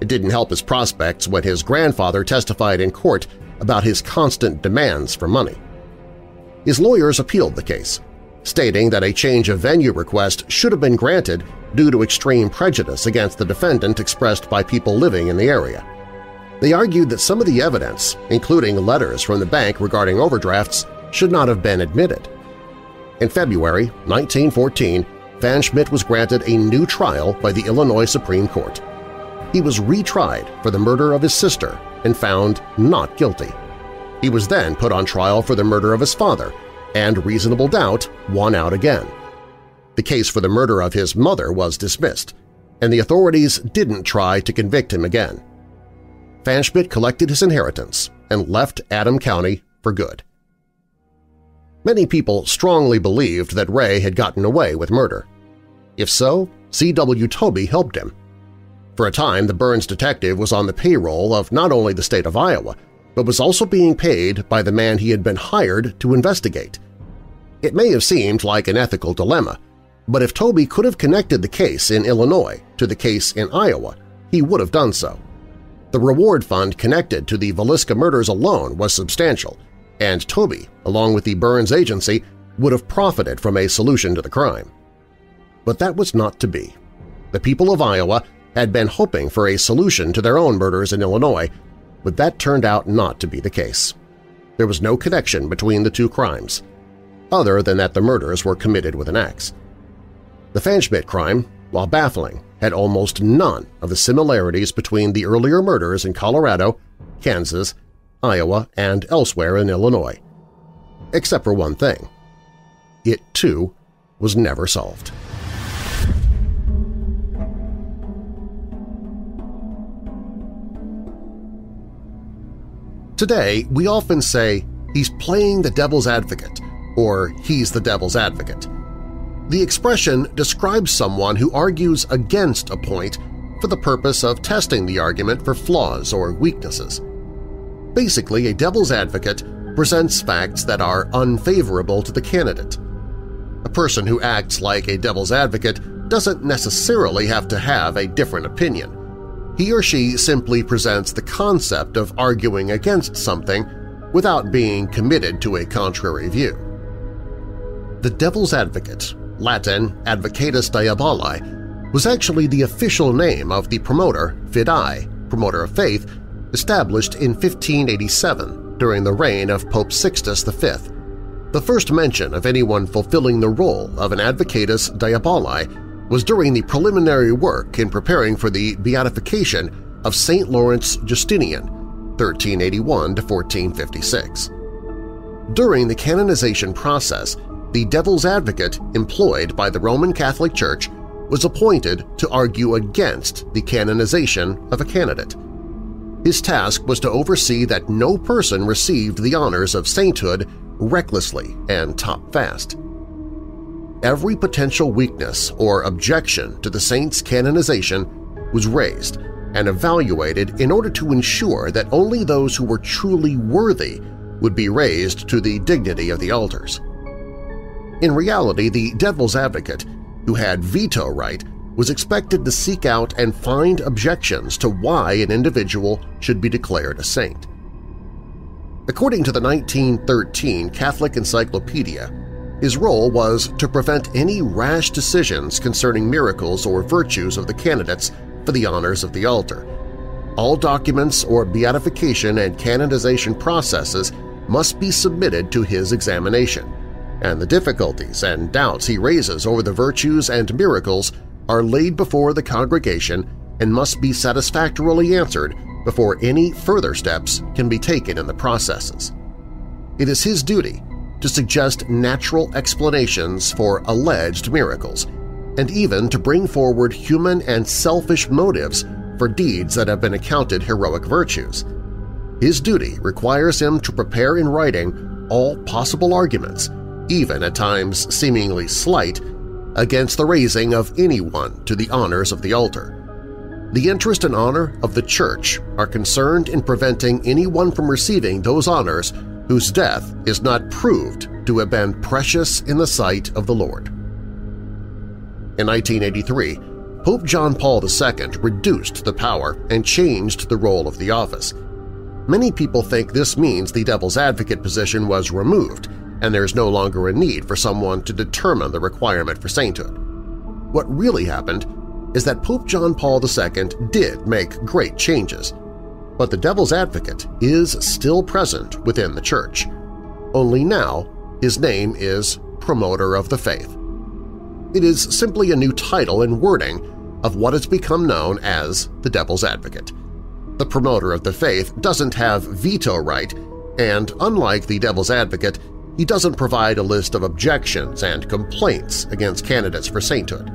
It didn't help his prospects when his grandfather testified in court about his constant demands for money. His lawyers appealed the case, stating that a change of venue request should have been granted due to extreme prejudice against the defendant expressed by people living in the area. They argued that some of the evidence, including letters from the bank regarding overdrafts, should not have been admitted. In February 1914, Pfanschmidt was granted a new trial by the Illinois Supreme Court. He was retried for the murder of his sister and found not guilty. He was then put on trial for the murder of his father, and reasonable doubt won out again. The case for the murder of his mother was dismissed, and the authorities didn't try to convict him again. Pfanschmidt collected his inheritance and left Adam County for good. Many people strongly believed that Ray had gotten away with murder. If so, C.W. Toby helped him. For a time, the Burns detective was on the payroll of not only the state of Iowa, but was also being paid by the man he had been hired to investigate. It may have seemed like an ethical dilemma, but if Toby could have connected the case in Illinois to the case in Iowa, he would have done so. The reward fund connected to the Villisca murders alone was substantial, and Toby, along with the Burns agency, would have profited from a solution to the crime. But that was not to be. The people of Iowa had been hoping for a solution to their own murders in Illinois, but that turned out not to be the case. There was no connection between the two crimes, other than that the murders were committed with an axe. The Pfanschmidt crime, while baffling, had almost none of the similarities between the earlier murders in Colorado, Kansas, Iowa, and elsewhere in Illinois. Except for one thing. It, too, was never solved. Today, we often say, he's playing the devil's advocate, or he's the devil's advocate. The expression describes someone who argues against a point for the purpose of testing the argument for flaws or weaknesses. Basically, a devil's advocate presents facts that are unfavorable to the candidate. A person who acts like a devil's advocate doesn't necessarily have to have a different opinion. He or she simply presents the concept of arguing against something without being committed to a contrary view. The devil's advocate, Latin Advocatus Diaboli, was actually the official name of the promoter, Fidei, promoter of faith, established in 1587 during the reign of Pope Sixtus V. The first mention of anyone fulfilling the role of an Advocatus Diaboli was during the preliminary work in preparing for the beatification of St. Lawrence Justinian, 1381–1456. During the canonization process, the devil's advocate employed by the Roman Catholic Church was appointed to argue against the canonization of a candidate. His task was to oversee that no person received the honors of sainthood recklessly and top-fast. Every potential weakness or objection to the saint's canonization was raised and evaluated in order to ensure that only those who were truly worthy would be raised to the dignity of the altars. In reality, the devil's advocate, who had veto right, was expected to seek out and find objections to why an individual should be declared a saint. According to the 1913 Catholic Encyclopedia, his role was to prevent any rash decisions concerning miracles or virtues of the candidates for the honors of the altar. All documents or beatification and canonization processes must be submitted to his examination, and the difficulties and doubts he raises over the virtues and miracles are laid before the congregation and must be satisfactorily answered before any further steps can be taken in the processes. It is his duty to suggest natural explanations for alleged miracles, and even to bring forward human and selfish motives for deeds that have been accounted heroic virtues. His duty requires him to prepare in writing all possible arguments, even at times seemingly slight, against the raising of anyone to the honors of the altar. The interest and honor of the Church are concerned in preventing anyone from receiving those honors whose death is not proved to have been precious in the sight of the Lord. In 1983, Pope John Paul II reduced the power and changed the role of the office. Many people think this means the devil's advocate position was removed and there is no longer a need for someone to determine the requirement for sainthood. What really happened is that Pope John Paul II did make great changes, but the devil's advocate is still present within the Church. Only now his name is Promoter of the Faith. It is simply a new title and wording of what has become known as the devil's advocate. The Promoter of the Faith doesn't have veto right, and unlike the devil's advocate, he doesn't provide a list of objections and complaints against candidates for sainthood.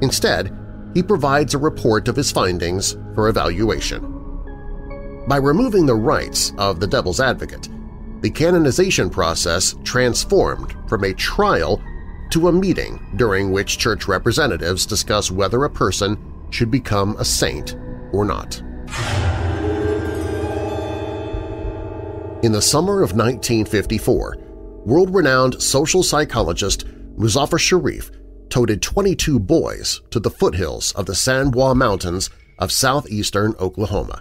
Instead, he provides a report of his findings for evaluation. By removing the rights of the devil's advocate, the canonization process transformed from a trial to a meeting during which church representatives discuss whether a person should become a saint or not. In the summer of 1954, world-renowned social psychologist Muzafer Sherif toted 22 boys to the foothills of the Sans Bois Mountains of southeastern Oklahoma.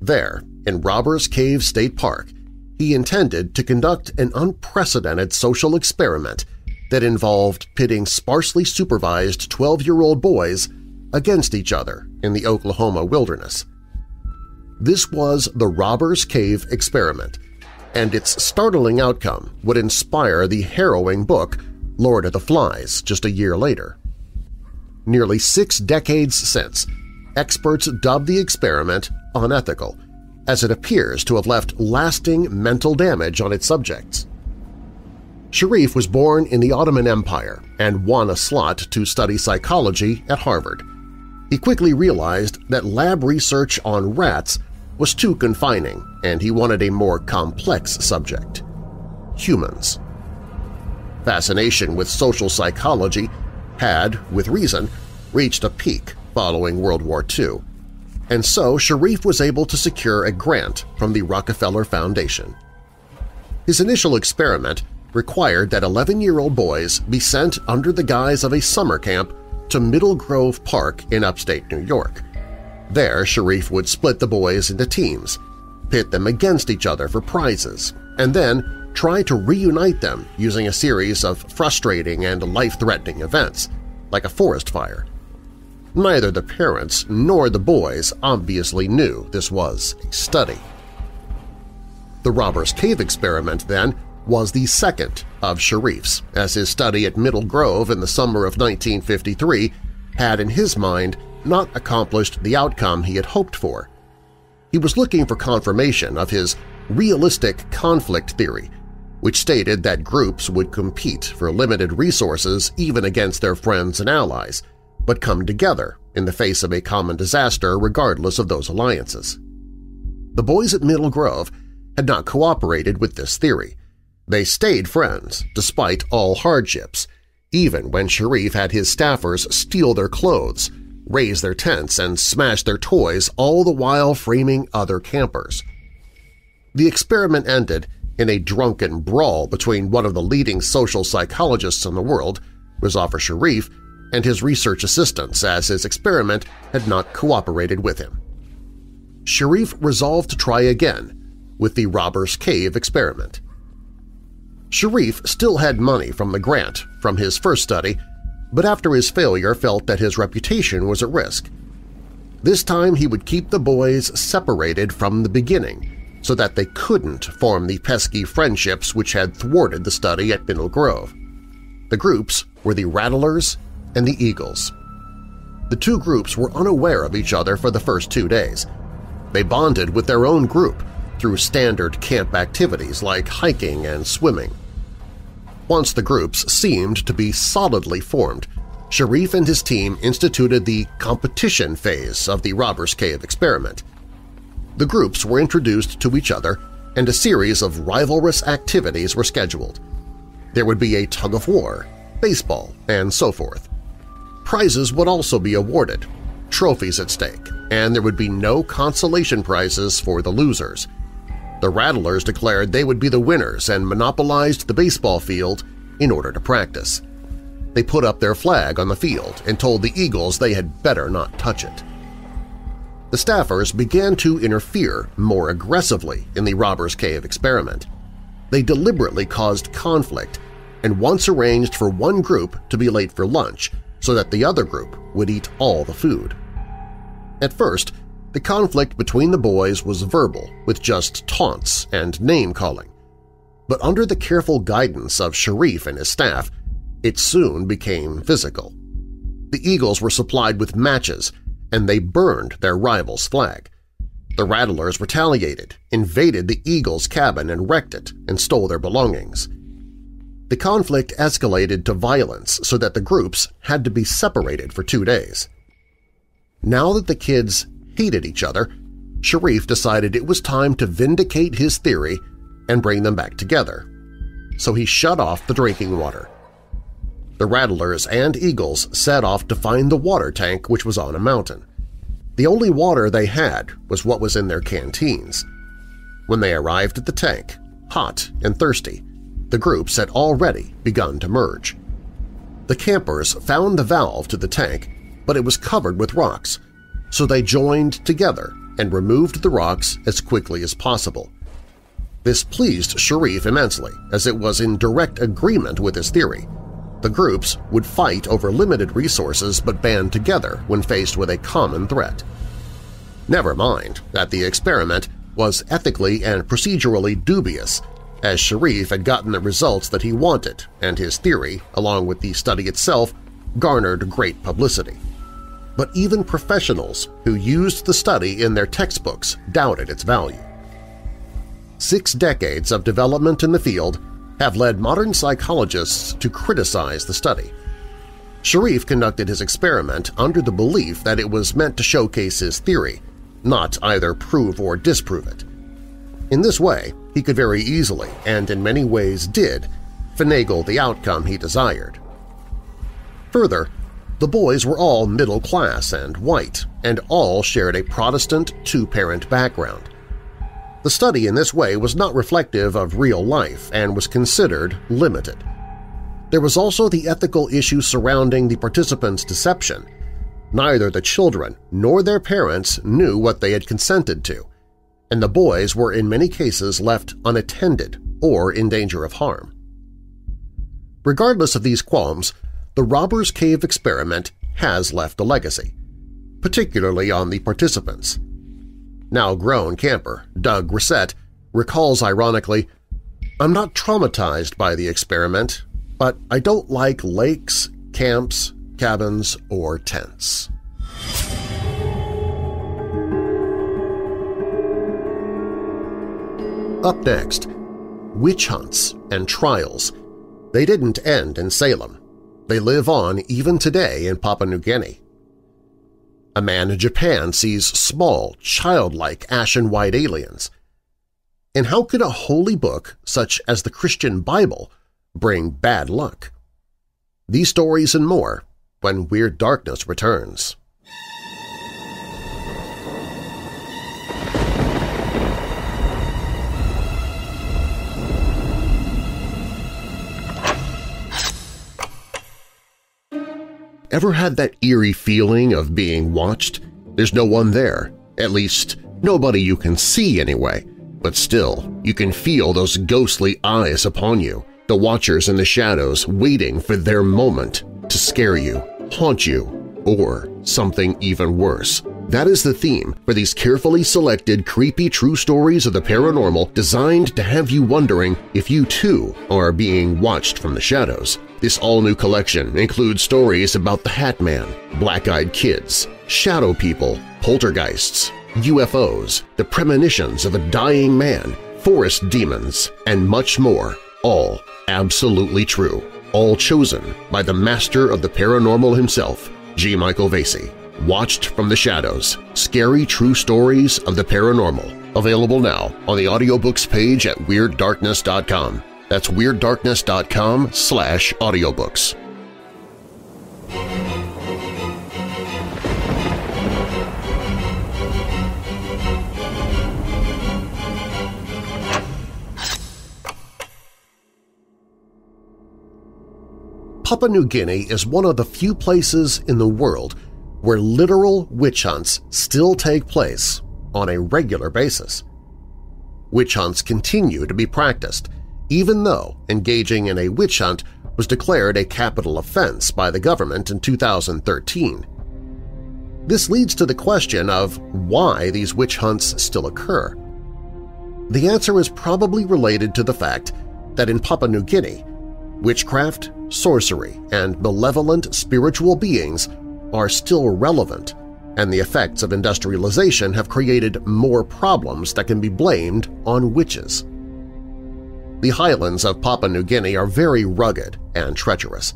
There, in Robbers Cave State Park, he intended to conduct an unprecedented social experiment that involved pitting sparsely supervised 12-year-old boys against each other in the Oklahoma wilderness. This was the Robbers Cave Experiment, and its startling outcome would inspire the harrowing book Lord of the Flies just a year later. Nearly six decades since, experts dubbed the experiment unethical, as it appears to have left lasting mental damage on its subjects. Sherif was born in the Ottoman Empire and won a slot to study psychology at Harvard. He quickly realized that lab research on rats was too confining and he wanted a more complex subject – humans fascination with social psychology had, with reason, reached a peak following World War II, and so Sherif was able to secure a grant from the Rockefeller Foundation. His initial experiment required that 11-year-old boys be sent under the guise of a summer camp to Middle Grove Park in upstate New York. There, Sherif would split the boys into teams, pit them against each other for prizes, and then try to reunite them using a series of frustrating and life-threatening events, like a forest fire. Neither the parents nor the boys obviously knew this was a study. The Robbers Cave experiment, then, was the second of Sherif's, as his study at Middle Grove in the summer of 1953 had in his mind not accomplished the outcome he had hoped for. He was looking for confirmation of his realistic conflict theory, which stated that groups would compete for limited resources even against their friends and allies, but come together in the face of a common disaster regardless of those alliances. The boys at Middle Grove had not cooperated with this theory. They stayed friends despite all hardships, even when Sherif had his staffers steal their clothes, raise their tents, and smash their toys, all the while framing other campers. The experiment ended in a drunken brawl between one of the leading social psychologists in the world, Muzafer Sherif, and his research assistants as his experiment had not cooperated with him. Sherif resolved to try again with the Robbers Cave experiment. Sherif still had money from the grant from his first study, but after his failure felt that his reputation was at risk. This time he would keep the boys separated from the beginning so that they couldn't form the pesky friendships which had thwarted the study at Middle Grove. The groups were the Rattlers and the Eagles. The two groups were unaware of each other for the first two days. They bonded with their own group through standard camp activities like hiking and swimming. Once the groups seemed to be solidly formed, Sherif and his team instituted the competition phase of the Robbers Cave experiment. The groups were introduced to each other and a series of rivalrous activities were scheduled. There would be a tug-of-war, baseball, and so forth. Prizes would also be awarded, trophies at stake, and there would be no consolation prizes for the losers – the Rattlers declared they would be the winners and monopolized the baseball field in order to practice. They put up their flag on the field and told the Eagles they had better not touch it. The staffers began to interfere more aggressively in the Robbers Cave experiment. They deliberately caused conflict and once arranged for one group to be late for lunch so that the other group would eat all the food. At first, the conflict between the boys was verbal, with just taunts and name-calling. But under the careful guidance of Sherif and his staff, it soon became physical. The Eagles were supplied with matches, and they burned their rival's flag. The Rattlers retaliated, invaded the Eagles' cabin and wrecked it and stole their belongings. The conflict escalated to violence so that the groups had to be separated for two days. Now that the kids hated each other, Sherif decided it was time to vindicate his theory and bring them back together. So he shut off the drinking water. The Rattlers and Eagles set off to find the water tank which was on a mountain. The only water they had was what was in their canteens. When they arrived at the tank, hot and thirsty, the groups had already begun to merge. The campers found the valve to the tank, but it was covered with rocks, so they joined together and removed the rocks as quickly as possible. This pleased Sherif immensely, as it was in direct agreement with his theory. The groups would fight over limited resources but band together when faced with a common threat. Never mind that the experiment was ethically and procedurally dubious, as Sherif had gotten the results that he wanted and his theory, along with the study itself, garnered great publicity but even professionals who used the study in their textbooks doubted its value. Six decades of development in the field have led modern psychologists to criticize the study. Sherif conducted his experiment under the belief that it was meant to showcase his theory, not either prove or disprove it. In this way, he could very easily, and in many ways did, finagle the outcome he desired. Further, The boys were all middle class and white, and all shared a Protestant two-parent background. The study in this way was not reflective of real life and was considered limited. There was also the ethical issue surrounding the participants' deception. Neither the children nor their parents knew what they had consented to, and the boys were in many cases left unattended or in danger of harm. Regardless of these qualms, the Robbers Cave experiment has left a legacy, particularly on the participants – now grown camper, Doug Grissett, recalls ironically, I'm not traumatized by the experiment, but I don't like lakes, camps, cabins, or tents. Up next, witch hunts and trials. They didn't end in Salem. They live on even today in Papua New Guinea. A man in Japan sees small, childlike ashen-white aliens. And how could a holy book such as the Christian Bible bring bad luck? These stories and more when Weird Darkness returns. Ever had that eerie feeling of being watched? There's no one there, at least nobody you can see anyway, but still, you can feel those ghostly eyes upon you, the watchers in the shadows waiting for their moment to scare you, haunt you, or something even worse. That is the theme for these carefully selected creepy true stories of the paranormal designed to have you wondering if you too are being watched from the shadows. This all-new collection includes stories about the Hat Man, Black-Eyed Kids, Shadow People, Poltergeists, UFOs, the premonitions of a dying man, forest demons, and much more, all absolutely true, all chosen by the master of the paranormal himself, G. Michael Vasey. Watched from the Shadows, Scary True Stories of the Paranormal, available now on the audiobooks page at WeirdDarkness.com. That's WeirdDarkness.com slash audiobooks. Papua New Guinea is one of the few places in the world where literal witch hunts still take place on a regular basis. Witch hunts continue to be practiced, even though engaging in a witch hunt was declared a capital offense by the government in 2013. This leads to the question of why these witch hunts still occur. The answer is probably related to the fact that in Papua New Guinea, witchcraft, sorcery, and malevolent spiritual beings are still relevant, and the effects of industrialization have created more problems that can be blamed on witches. The highlands of Papua New Guinea are very rugged and treacherous.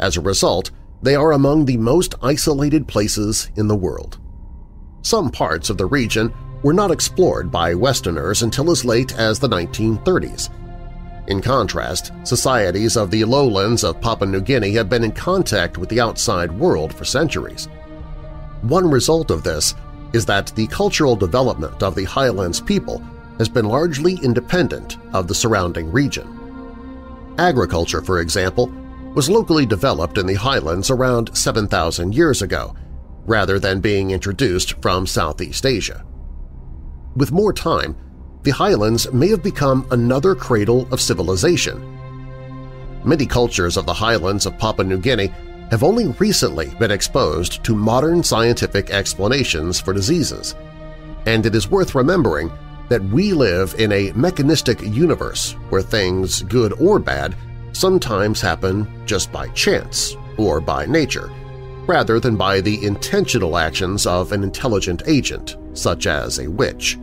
As a result, they are among the most isolated places in the world. Some parts of the region were not explored by Westerners until as late as the 1930s. In contrast, societies of the lowlands of Papua New Guinea have been in contact with the outside world for centuries. One result of this is that the cultural development of the highlands people has been largely independent of the surrounding region. Agriculture, for example, was locally developed in the highlands around 7,000 years ago, rather than being introduced from Southeast Asia. With more time, the highlands may have become another cradle of civilization. Many cultures of the highlands of Papua New Guinea have only recently been exposed to modern scientific explanations for diseases, and it is worth remembering that we live in a mechanistic universe where things, good or bad, sometimes happen just by chance or by nature, rather than by the intentional actions of an intelligent agent, such as a witch.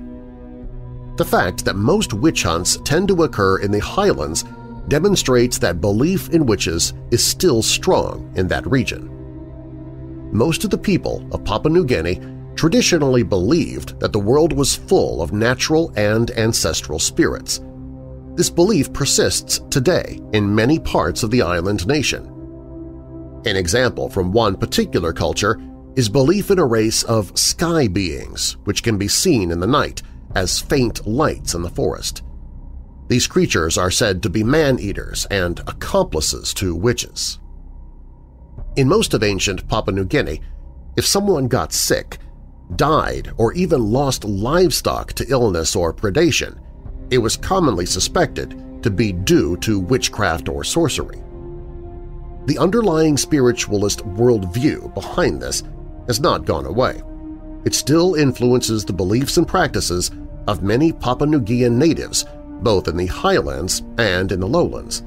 The fact that most witch hunts tend to occur in the highlands demonstrates that belief in witches is still strong in that region. Most of the people of Papua New Guinea traditionally believed that the world was full of natural and ancestral spirits. This belief persists today in many parts of the island nation. An example from one particular culture is belief in a race of sky beings which can be seen in the night as faint lights in the forest. These creatures are said to be man-eaters and accomplices to witches. In most of ancient Papua New Guinea, if someone got sick, died, or even lost livestock to illness or predation, it was commonly suspected to be due to witchcraft or sorcery. The underlying spiritualist worldview behind this has not gone away. It still influences the beliefs and practices of many Papua New Guinean natives both in the highlands and in the lowlands.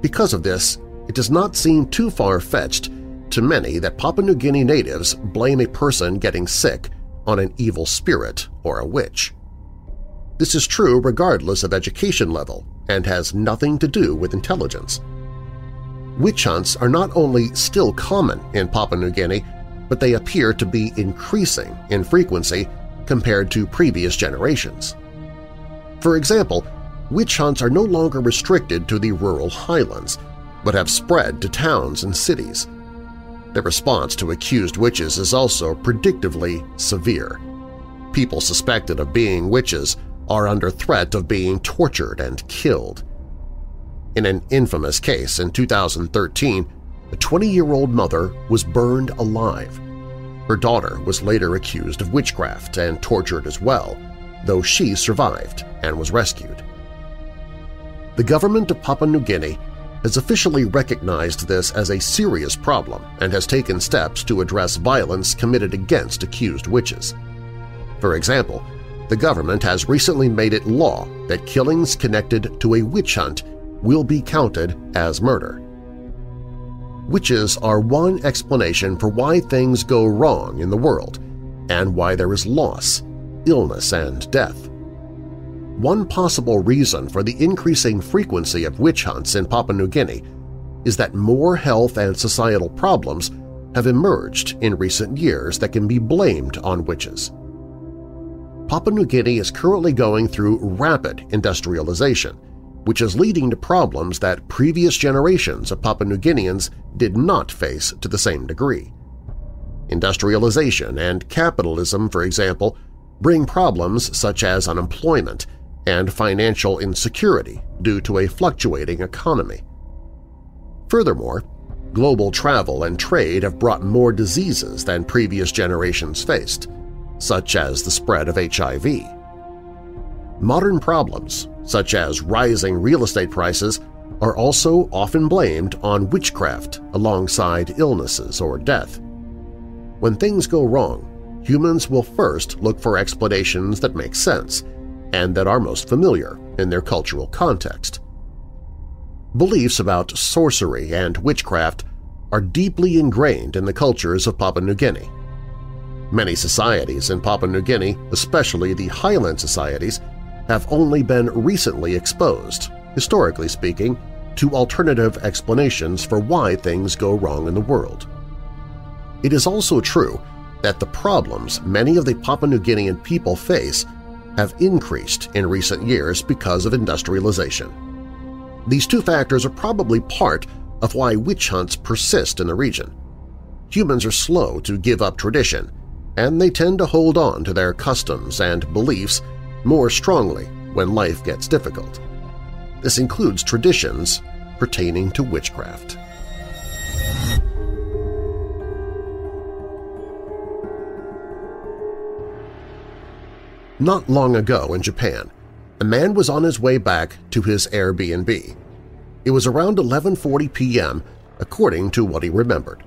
Because of this, it does not seem too far-fetched to many that Papua New Guinea natives blame a person getting sick on an evil spirit or a witch. This is true regardless of education level and has nothing to do with intelligence. Witch hunts are not only still common in Papua New Guinea, but they appear to be increasing in frequency compared to previous generations. For example, witch hunts are no longer restricted to the rural highlands, but have spread to towns and cities. The response to accused witches is also predictably severe. People suspected of being witches are under threat of being tortured and killed. In an infamous case in 2013, a 20-year-old mother was burned alive. Her daughter was later accused of witchcraft and tortured as well, though she survived and was rescued. The government of Papua New Guinea has officially recognized this as a serious problem and has taken steps to address violence committed against accused witches. For example, the government has recently made it law that killings connected to a witch hunt will be counted as murder. Witches are one explanation for why things go wrong in the world and why there is loss, illness, and death. One possible reason for the increasing frequency of witch hunts in Papua New Guinea is that more health and societal problems have emerged in recent years that can be blamed on witches. Papua New Guinea is currently going through rapid industrialization, which is leading to problems that previous generations of Papua New Guineans did not face to the same degree. Industrialization and capitalism, for example, bring problems such as unemployment and financial insecurity due to a fluctuating economy. Furthermore, global travel and trade have brought more diseases than previous generations faced, such as the spread of HIV. Modern problems, such as rising real estate prices, are also often blamed on witchcraft alongside illnesses or death. When things go wrong, humans will first look for explanations that make sense and that are most familiar in their cultural context. Beliefs about sorcery and witchcraft are deeply ingrained in the cultures of Papua New Guinea. Many societies in Papua New Guinea, especially the highland societies, have only been recently exposed, historically speaking, to alternative explanations for why things go wrong in the world. It is also true that the problems many of the Papua New Guinean people face have increased in recent years because of industrialization. These two factors are probably part of why witch hunts persist in the region. Humans are slow to give up tradition, and they tend to hold on to their customs and beliefs more strongly when life gets difficult. This includes traditions pertaining to witchcraft. Not long ago in Japan, a man was on his way back to his Airbnb. It was around 11.40 p.m. according to what he remembered.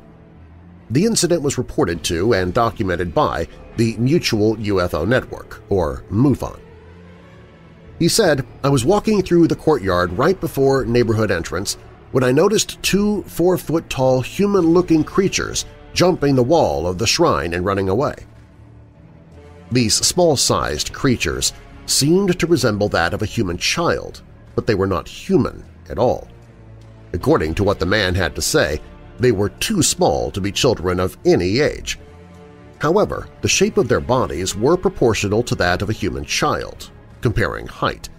The incident was reported to and documented by the Mutual UFO Network, or MUFON. He said, I was walking through the courtyard right before neighborhood entrance when I noticed two four-foot-tall human-looking creatures jumping the wall of the shrine and running away. These small-sized creatures seemed to resemble that of a human child, but they were not human at all. According to what the man had to say, they were too small to be children of any age. However, the shape of their bodies were proportional to that of a human child, comparing height.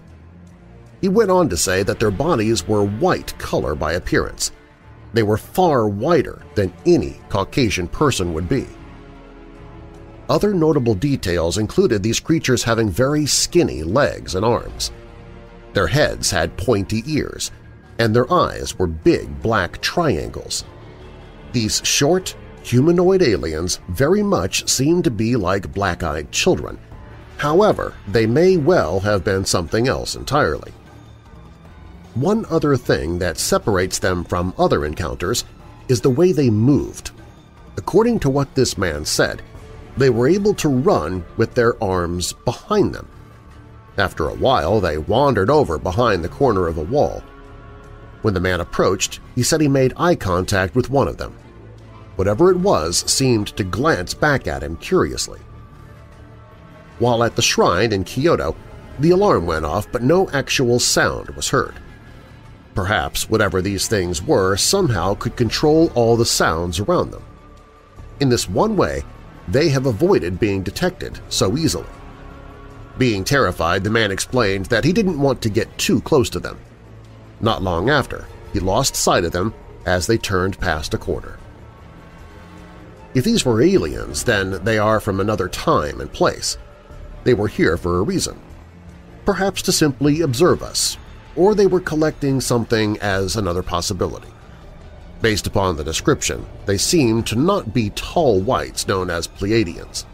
He went on to say that their bodies were white color by appearance. They were far whiter than any Caucasian person would be. Other notable details included these creatures having very skinny legs and arms. Their heads had pointy ears, and their eyes were big black triangles. These short, humanoid aliens very much seem to be like black-eyed children. However, they may well have been something else entirely. One other thing that separates them from other encounters is the way they moved. According to what this man said, they were able to run with their arms behind them. After a while, they wandered over behind the corner of a wall. When the man approached, he said he made eye contact with one of them. Whatever it was seemed to glance back at him curiously. While at the shrine in Kyoto, the alarm went off but no actual sound was heard. Perhaps whatever these things were somehow could control all the sounds around them. In this one way, they have avoided being detected so easily. Being terrified, the man explained that he didn't want to get too close to them. Not long after, he lost sight of them as they turned past a corner. If these were aliens, then they are from another time and place. They were here for a reason. Perhaps to simply observe us, or they were collecting something as another possibility. Based upon the description, they seem to not be tall whites known as Pleiadians.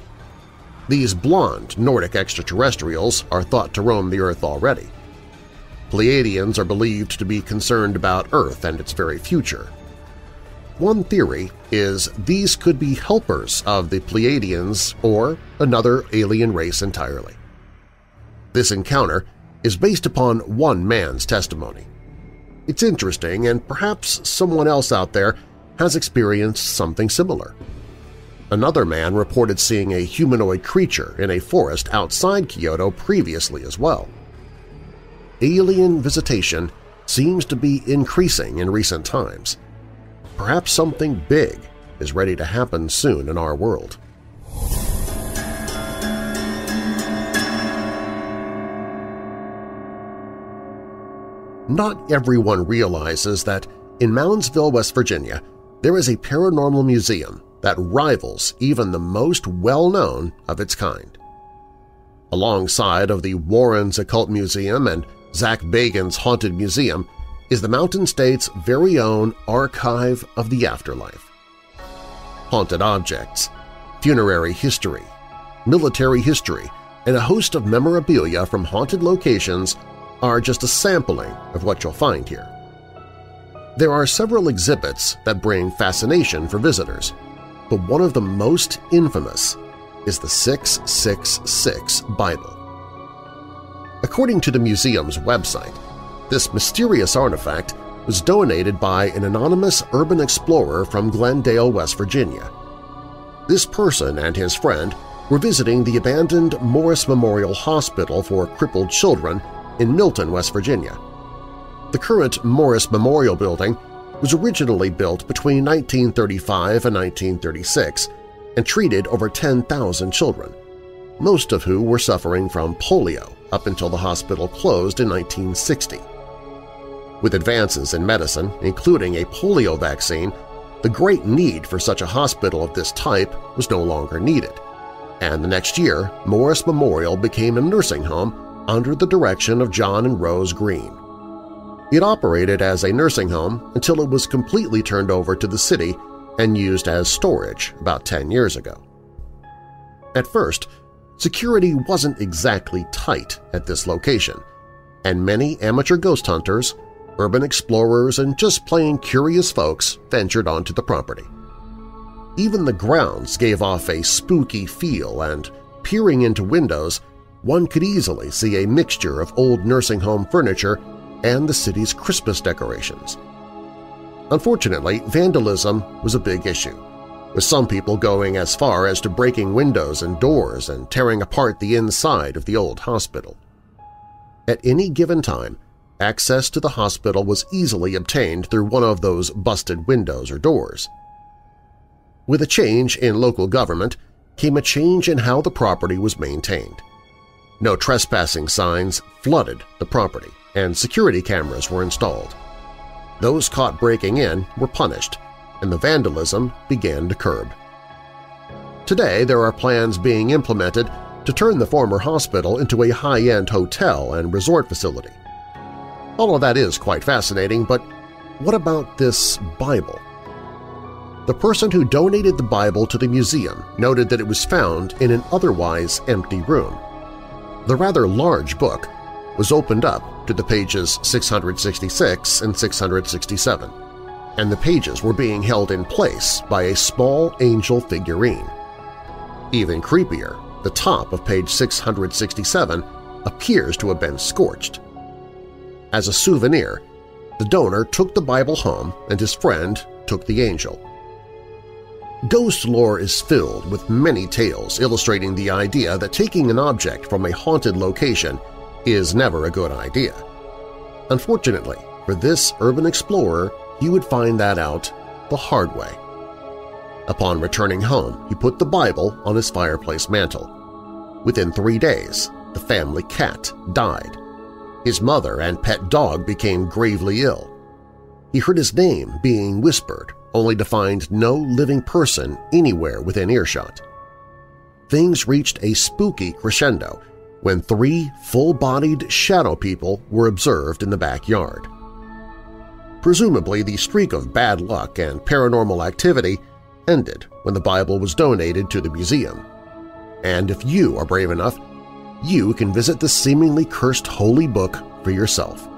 These blond Nordic extraterrestrials are thought to roam the Earth already. Pleiadians are believed to be concerned about Earth and its very future. One theory is these could be helpers of the Pleiadians or another alien race entirely. This encounter is based upon one man's testimony. It's interesting and perhaps someone else out there has experienced something similar. Another man reported seeing a humanoid creature in a forest outside Kyoto previously as well. Alien visitation seems to be increasing in recent times. Perhaps something big is ready to happen soon in our world. Not everyone realizes that in Moundsville, West Virginia, there is a paranormal museum that rivals even the most well-known of its kind. Alongside of the Warrens Occult Museum and Zak Bagans' Haunted Museum is the Mountain State's very own Archive of the Afterlife. Haunted objects, funerary history, military history, and a host of memorabilia from haunted locations are just a sampling of what you'll find here. There are several exhibits that bring fascination for visitors, but one of the most infamous is the 666 Bible. According to the museum's website, this mysterious artifact was donated by an anonymous urban explorer from Glendale, West Virginia. This person and his friend were visiting the abandoned Morris Memorial Hospital for Crippled Children in Milton, West Virginia. The current Morris Memorial Building was originally built between 1935 and 1936 and treated over 10,000 children, most of who were suffering from polio up until the hospital closed in 1960. With advances in medicine, including a polio vaccine, the great need for such a hospital of this type was no longer needed, and the next year Morris Memorial became a nursing home under the direction of John and Rose Green. It operated as a nursing home until it was completely turned over to the city and used as storage about 10 years ago. At first, security wasn't exactly tight at this location, and many amateur ghost hunters, urban explorers, and just plain curious folks ventured onto the property. Even the grounds gave off a spooky feel and, peering into windows, one could easily see a mixture of old nursing home furniture and the city's Christmas decorations. Unfortunately, vandalism was a big issue, with some people going as far as to breaking windows and doors and tearing apart the inside of the old hospital. At any given time, access to the hospital was easily obtained through one of those busted windows or doors. With a change in local government came a change in how the property was maintained. No trespassing signs flooded the property, and security cameras were installed. those caught breaking in were punished, and the vandalism began to curb. Today there are plans being implemented to turn the former hospital into a high-end hotel and resort facility. All of that is quite fascinating, but what about this Bible? The person who donated the Bible to the museum noted that it was found in an otherwise empty room. The rather large book was opened up to the pages 666 and 667, and the pages were being held in place by a small angel figurine. Even creepier, the top of page 667 appears to have been scorched. As a souvenir, the donor took the Bible home and his friend took the angel. Ghost lore is filled with many tales illustrating the idea that taking an object from a haunted location is never a good idea. Unfortunately, for this urban explorer, he would find that out the hard way. Upon returning home, he put the Bible on his fireplace mantel. Within three days, the family cat died. His mother and pet dog became gravely ill. He heard his name being whispered, only to find no living person anywhere within earshot. Things reached a spooky crescendo when three full-bodied shadow people were observed in the backyard. Presumably, the streak of bad luck and paranormal activity ended when the Bible was donated to the museum. And if you are brave enough, you can visit the seemingly cursed holy book for yourself.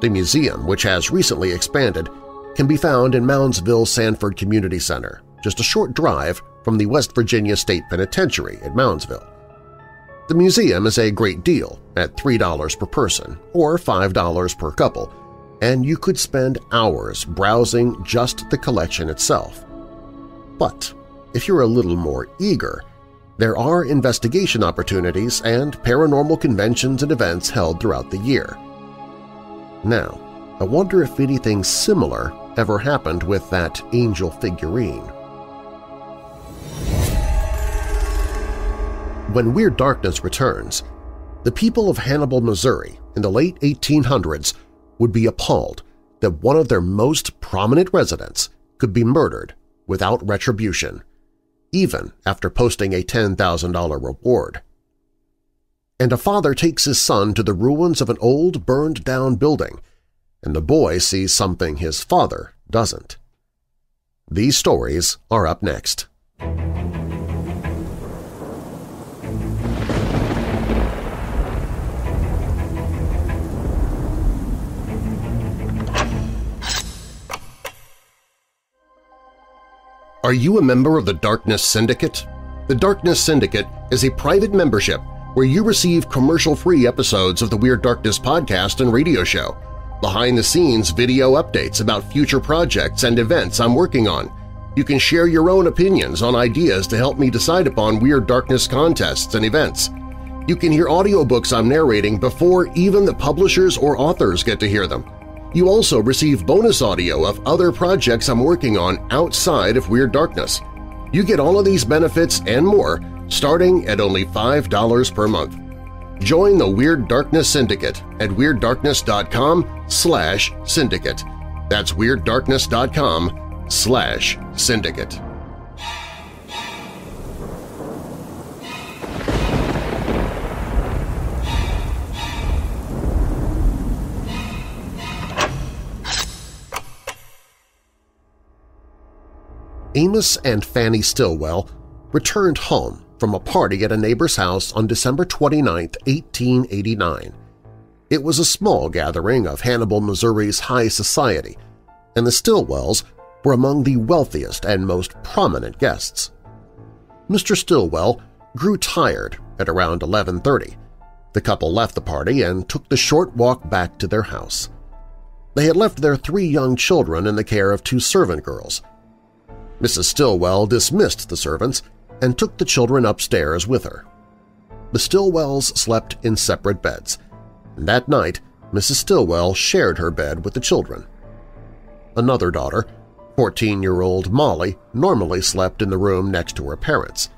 The museum, which has recently expanded, can be found in Moundsville Sanford Community Center, just a short drive from the West Virginia State Penitentiary at Moundsville. The museum is a great deal at $3 per person or $5 per couple, and you could spend hours browsing just the collection itself. But if you're a little more eager, there are investigation opportunities and paranormal conventions and events held throughout the year. Now, I wonder if anything similar ever happened with that angel figurine. When Weird Darkness returns, the people of Hannibal, Missouri in the late 1800s would be appalled that one of their most prominent residents could be murdered without retribution, even after posting a $10,000 reward. And a father takes his son to the ruins of an old burned-down building, and the boy sees something his father doesn't. These stories are up next. Are you a member of the Darkness Syndicate? The Darkness Syndicate is a private membership where you receive commercial-free episodes of the Weird Darkness podcast and radio show, behind-the-scenes video updates about future projects and events I'm working on. You can share your own opinions on ideas to help me decide upon Weird Darkness contests and events. You can hear audiobooks I'm narrating before even the publishers or authors get to hear them. You also receive bonus audio of other projects I'm working on outside of Weird Darkness. You get all of these benefits and more starting at only $5 per month. Join the Weird Darkness Syndicate at WeirdDarkness.com slash syndicate. That's WeirdDarkness.com slash syndicate. Amos and Fanny Stillwell returned home from a party at a neighbor's house on December 29, 1889. It was a small gathering of Hannibal, Missouri's high society, and the Stillwells were among the wealthiest and most prominent guests. Mr. Stillwell grew tired at around 11.30. The couple left the party and took the short walk back to their house. They had left their three young children in the care of two servant girls – Mrs. Stillwell dismissed the servants and took the children upstairs with her. The Stillwells slept in separate beds, and that night Mrs. Stillwell shared her bed with the children. Another daughter, 14-year-old Molly, normally slept in the room next to her parents,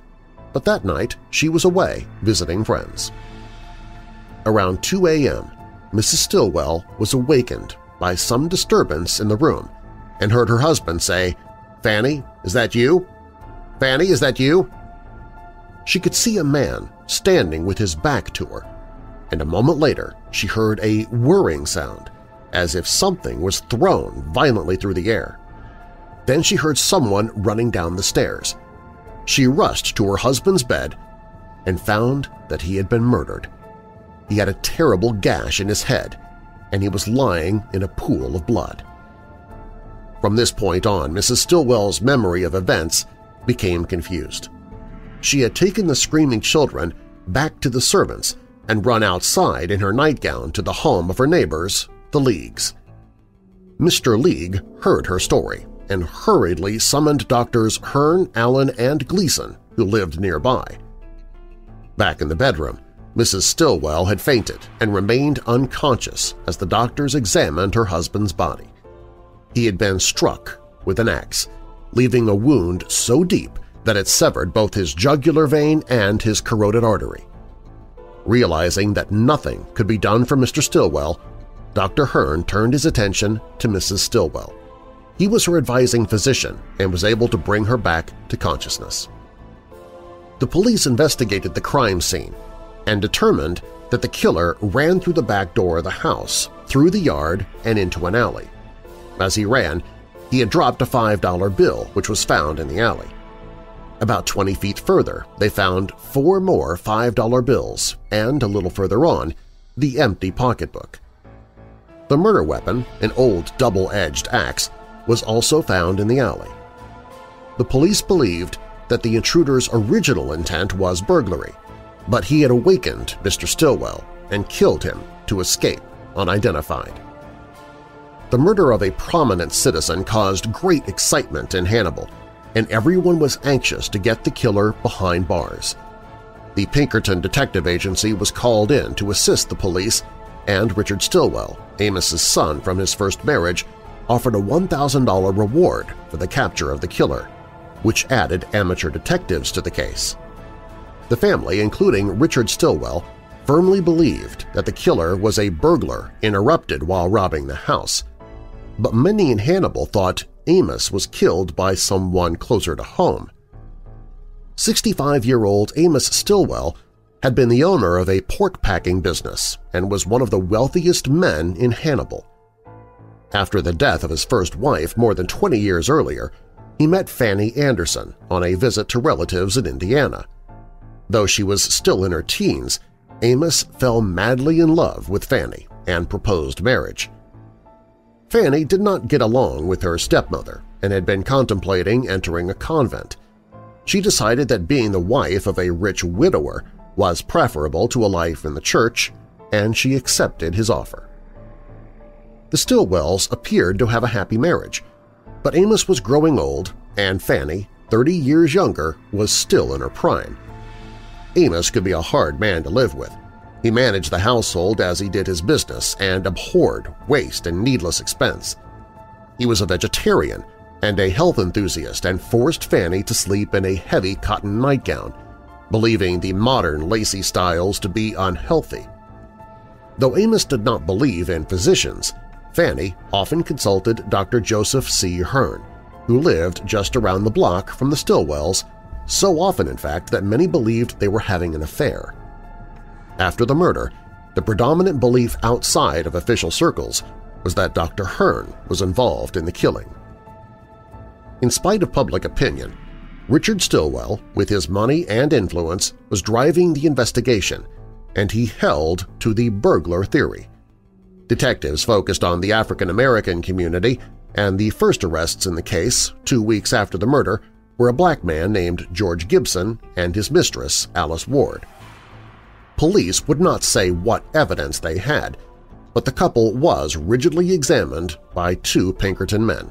but that night she was away visiting friends. Around 2 a.m., Mrs. Stillwell was awakened by some disturbance in the room and heard her husband say, Fanny, is that you? Fanny, is that you? She could see a man standing with his back to her, and a moment later she heard a whirring sound, as if something was thrown violently through the air. Then she heard someone running down the stairs. She rushed to her husband's bed and found that he had been murdered. He had a terrible gash in his head, and he was lying in a pool of blood. From this point on, Mrs. Stillwell's memory of events became confused. She had taken the screaming children back to the servants and run outside in her nightgown to the home of her neighbors, the Leagues. Mr. League heard her story and hurriedly summoned doctors Hearn, Allen, and Gleason, who lived nearby. Back in the bedroom, Mrs. Stillwell had fainted and remained unconscious as the doctors examined her husband's body. He had been struck with an axe, leaving a wound so deep that it severed both his jugular vein and his carotid artery. Realizing that nothing could be done for Mr. Stillwell, Dr. Hearn turned his attention to Mrs. Stillwell. He was her advising physician and was able to bring her back to consciousness. The police investigated the crime scene and determined that the killer ran through the back door of the house, through the yard, and into an alley. As he ran, he had dropped a $5 bill which was found in the alley. About 20 feet further, they found four more $5 bills and, a little further on, the empty pocketbook. The murder weapon, an old double-edged axe, was also found in the alley. The police believed that the intruder's original intent was burglary, but he had awakened Mr. Stillwell and killed him to escape unidentified. The murder of a prominent citizen caused great excitement in Hannibal, and everyone was anxious to get the killer behind bars. The Pinkerton Detective Agency was called in to assist the police, and Richard Stillwell, Amos's son from his first marriage, offered a $1,000 reward for the capture of the killer, which added amateur detectives to the case. The family, including Richard Stillwell, firmly believed that the killer was a burglar interrupted while robbing the house, but many in Hannibal thought Amos was killed by someone closer to home. 65-year-old Amos Stillwell had been the owner of a pork-packing business and was one of the wealthiest men in Hannibal. After the death of his first wife more than 20 years earlier, he met Fanny Anderson on a visit to relatives in Indiana. Though she was still in her teens, Amos fell madly in love with Fanny and proposed marriage. Fanny did not get along with her stepmother and had been contemplating entering a convent. She decided that being the wife of a rich widower was preferable to a life in the church, and she accepted his offer. The Stillwells appeared to have a happy marriage, but Amos was growing old and Fanny, 30 years younger, was still in her prime. Amos could be a hard man to live with. He managed the household as he did his business and abhorred waste and needless expense. He was a vegetarian and a health enthusiast and forced Fanny to sleep in a heavy cotton nightgown, believing the modern lacy styles to be unhealthy. Though Amos did not believe in physicians, Fanny often consulted Dr. Joseph C. Hearn, who lived just around the block from the Stillwells, so often in fact that many believed they were having an affair. After the murder, the predominant belief outside of official circles was that Dr. Hearn was involved in the killing. In spite of public opinion, Richard Stillwell, with his money and influence, was driving the investigation, and he held to the burglar theory. Detectives focused on the African-American community, and the first arrests in the case, two weeks after the murder, were a black man named George Gibson and his mistress, Alice Ward. Police would not say what evidence they had, but the couple was rigidly examined by two Pinkerton men.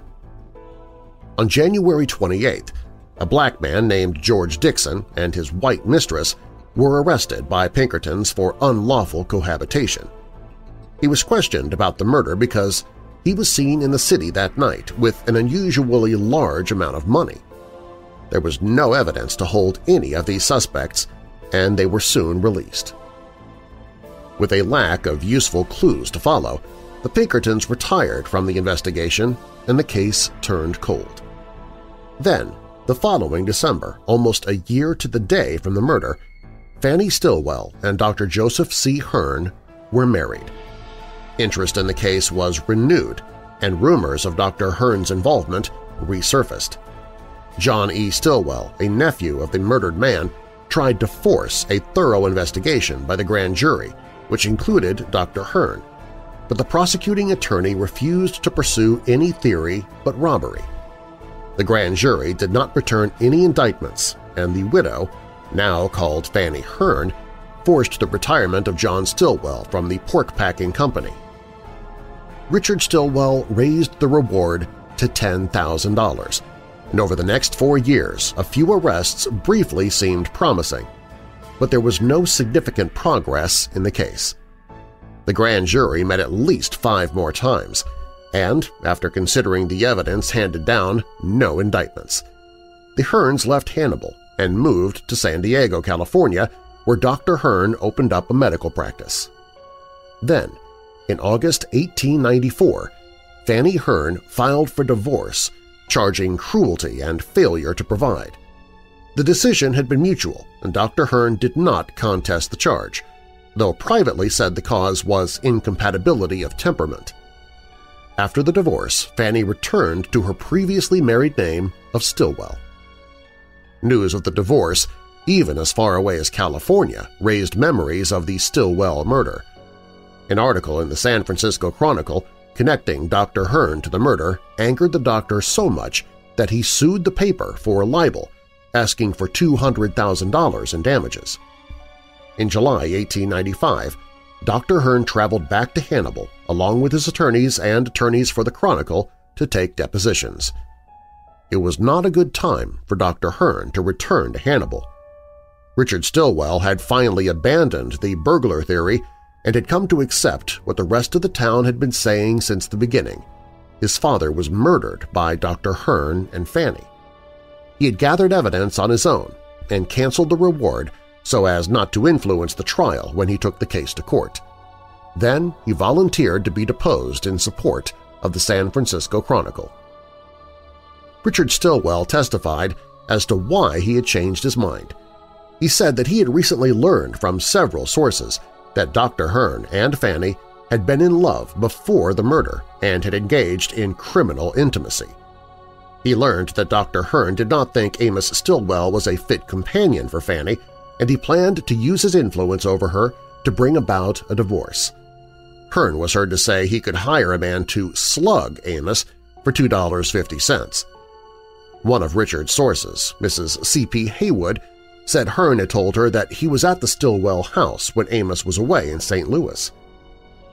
On January 28th, a black man named George Dixon and his white mistress were arrested by Pinkertons for unlawful cohabitation. He was questioned about the murder because he was seen in the city that night with an unusually large amount of money. There was no evidence to hold any of these suspects, and they were soon released. With a lack of useful clues to follow, the Pinkertons retired from the investigation and the case turned cold. Then, the following December, almost a year to the day from the murder, Fanny Stillwell and Dr. Joseph C. Hearn were married. Interest in the case was renewed, and rumors of Dr. Hearn's involvement resurfaced. John E. Stillwell, a nephew of the murdered man, tried to force a thorough investigation by the grand jury, which included Dr. Hearn, but the prosecuting attorney refused to pursue any theory but robbery. The grand jury did not return any indictments, and the widow, now called Fanny Hearn, forced the retirement of John Stillwell from the pork-packing company. Richard Stillwell raised the reward to $10,000, and over the next four years a few arrests briefly seemed promising, but there was no significant progress in the case. The grand jury met at least five more times, and, after considering the evidence handed down, no indictments. The Hearns left Hannibal and moved to San Diego, California, where Dr. Hearn opened up a medical practice. Then, in August 1894, Fanny Hearn filed for divorce, charging cruelty and failure to provide. The decision had been mutual, and Dr. Hearn did not contest the charge, though privately said the cause was incompatibility of temperament. After the divorce, Fanny returned to her previously married name of Stillwell. News of the divorce, even as far away as California, raised memories of the Stillwell murder. An article in the San Francisco Chronicle connecting Dr. Hearn to the murder angered the doctor so much that he sued the paper for libel, asking for $200,000 in damages. In July 1895, Dr. Hearn traveled back to Hannibal along with his attorneys and attorneys for the Chronicle to take depositions. It was not a good time for Dr. Hearn to return to Hannibal. Richard Stillwell had finally abandoned the burglar theory and had come to accept what the rest of the town had been saying since the beginning. His father was murdered by Dr. Hearn and Fanny. He had gathered evidence on his own and canceled the reward so as not to influence the trial when he took the case to court. Then he volunteered to be deposed in support of the San Francisco Chronicle. Richard Stillwell testified as to why he had changed his mind. He said that he had recently learned from several sources that Dr. Hearn and Fanny had been in love before the murder and had engaged in criminal intimacy. He learned that Dr. Hearn did not think Amos Stillwell was a fit companion for Fanny and he planned to use his influence over her to bring about a divorce. Hearn was heard to say he could hire a man to slug Amos for $2.50. One of Richard's sources, Mrs. C.P. Haywood, said Hearn had told her that he was at the Stillwell house when Amos was away in St. Louis.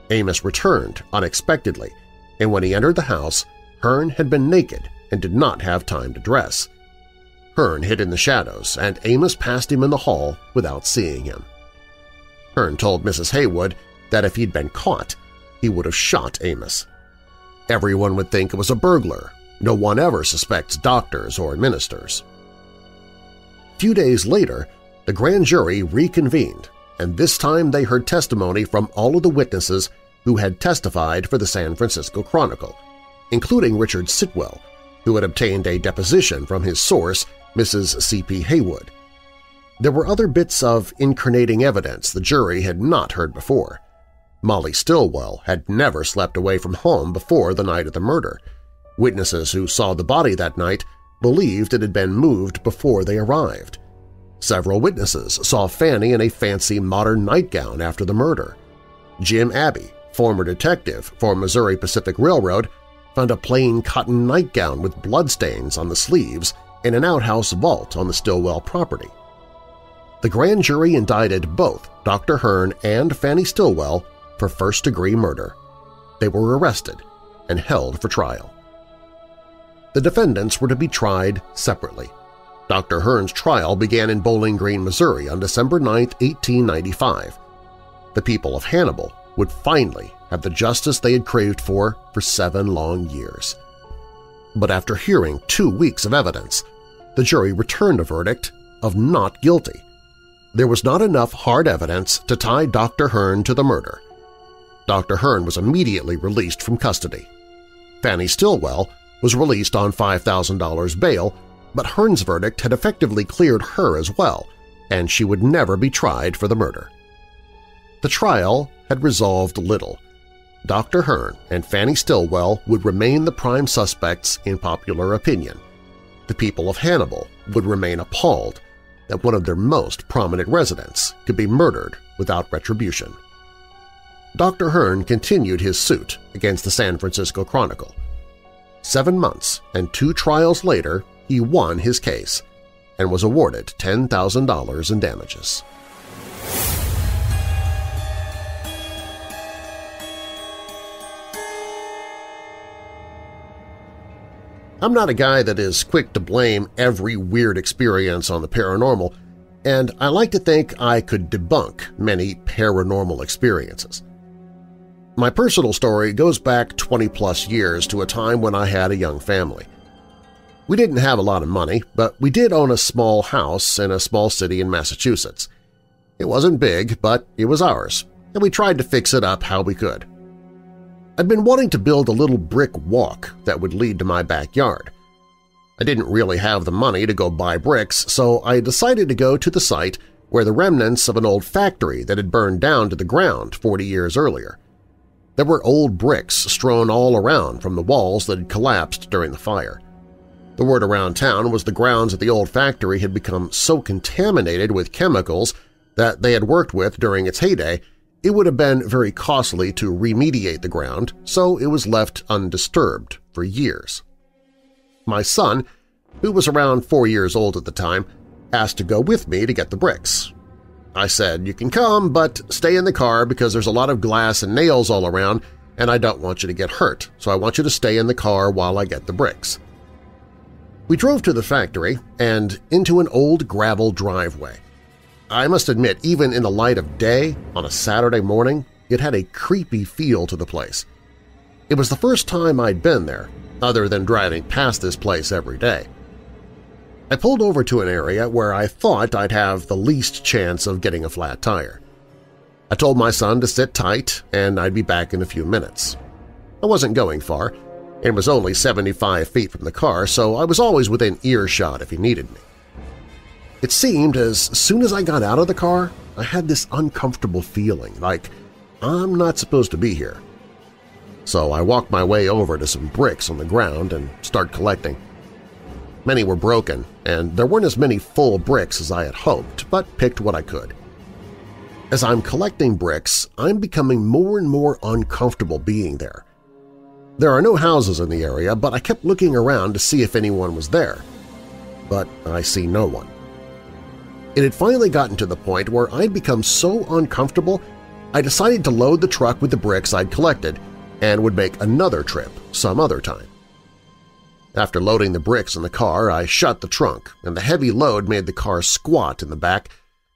Amos returned unexpectedly, and when he entered the house, Hearn had been naked and did not have time to dress. Hearn hid in the shadows, and Amos passed him in the hall without seeing him. Hearn told Mrs. Haywood that if he'd been caught, he would have shot Amos. Everyone would think it was a burglar. No one ever suspects doctors or ministers. Few days later, the grand jury reconvened, and this time they heard testimony from all of the witnesses who had testified for the San Francisco Chronicle, including Richard Stillwell, who had obtained a deposition from his source Mrs. C.P. Haywood. There were other bits of incriminating evidence the jury had not heard before. Molly Stillwell had never slept away from home before the night of the murder. Witnesses who saw the body that night believed it had been moved before they arrived. Several witnesses saw Fanny in a fancy modern nightgown after the murder. Jim Abbey, former detective for Missouri Pacific Railroad, found a plain cotton nightgown with bloodstains on the sleeves in an outhouse vault on the Stillwell property. The grand jury indicted both Dr. Hearn and Fanny Stillwell for first-degree murder. They were arrested and held for trial. The defendants were to be tried separately. Dr. Hearn's trial began in Bowling Green, Missouri on December 9, 1895. The people of Hannibal would finally have the justice they had craved for for seven long years. But after hearing two weeks of evidence, the jury returned a verdict of not guilty. There was not enough hard evidence to tie Dr. Hearn to the murder. Dr. Hearn was immediately released from custody. Fanny Stillwell was released on $5,000 bail, but Hearn's verdict had effectively cleared her as well, and she would never be tried for the murder. The trial had resolved little. Dr. Hearn and Fanny Stillwell would remain the prime suspects in popular opinion. The people of Hannibal would remain appalled that one of their most prominent residents could be murdered without retribution. Dr. Hearn continued his suit against the San Francisco Chronicle. Seven months and two trials later, he won his case and was awarded $10,000 in damages. I'm not a guy that is quick to blame every weird experience on the paranormal, and I like to think I could debunk many paranormal experiences. My personal story goes back 20-plus years to a time when I had a young family. We didn't have a lot of money, but we did own a small house in a small city in Massachusetts. It wasn't big, but it was ours, and we tried to fix it up how we could. I'd been wanting to build a little brick walk that would lead to my backyard. I didn't really have the money to go buy bricks, so I decided to go to the site where the remnants of an old factory that had burned down to the ground 40 years earlier. There were old bricks strewn all around from the walls that had collapsed during the fire. The word around town was the grounds at the old factory had become so contaminated with chemicals that they had worked with during its heyday, it would have been very costly to remediate the ground, so it was left undisturbed for years. My son, who was around four years old at the time, asked to go with me to get the bricks, I said, you can come, but stay in the car because there's a lot of glass and nails all around and I don't want you to get hurt, so I want you to stay in the car while I get the bricks. We drove to the factory and into an old gravel driveway. I must admit, even in the light of day on a Saturday morning, it had a creepy feel to the place. It was the first time I'd been there, other than driving past this place every day. I pulled over to an area where I thought I'd have the least chance of getting a flat tire. I told my son to sit tight and I'd be back in a few minutes. I wasn't going far, and was only 75 feet from the car, so I was always within earshot if he needed me. It seemed as soon as I got out of the car, I had this uncomfortable feeling, like I'm not supposed to be here. So I walked my way over to some bricks on the ground and started collecting. Many were broken, and there weren't as many full bricks as I had hoped, but picked what I could. As I'm collecting bricks, I'm becoming more and more uncomfortable being there. There are no houses in the area, but I kept looking around to see if anyone was there. But I see no one. It had finally gotten to the point where I'd become so uncomfortable I decided to load the truck with the bricks I'd collected and would make another trip some other time. After loading the bricks in the car, I shut the trunk, and the heavy load made the car squat in the back,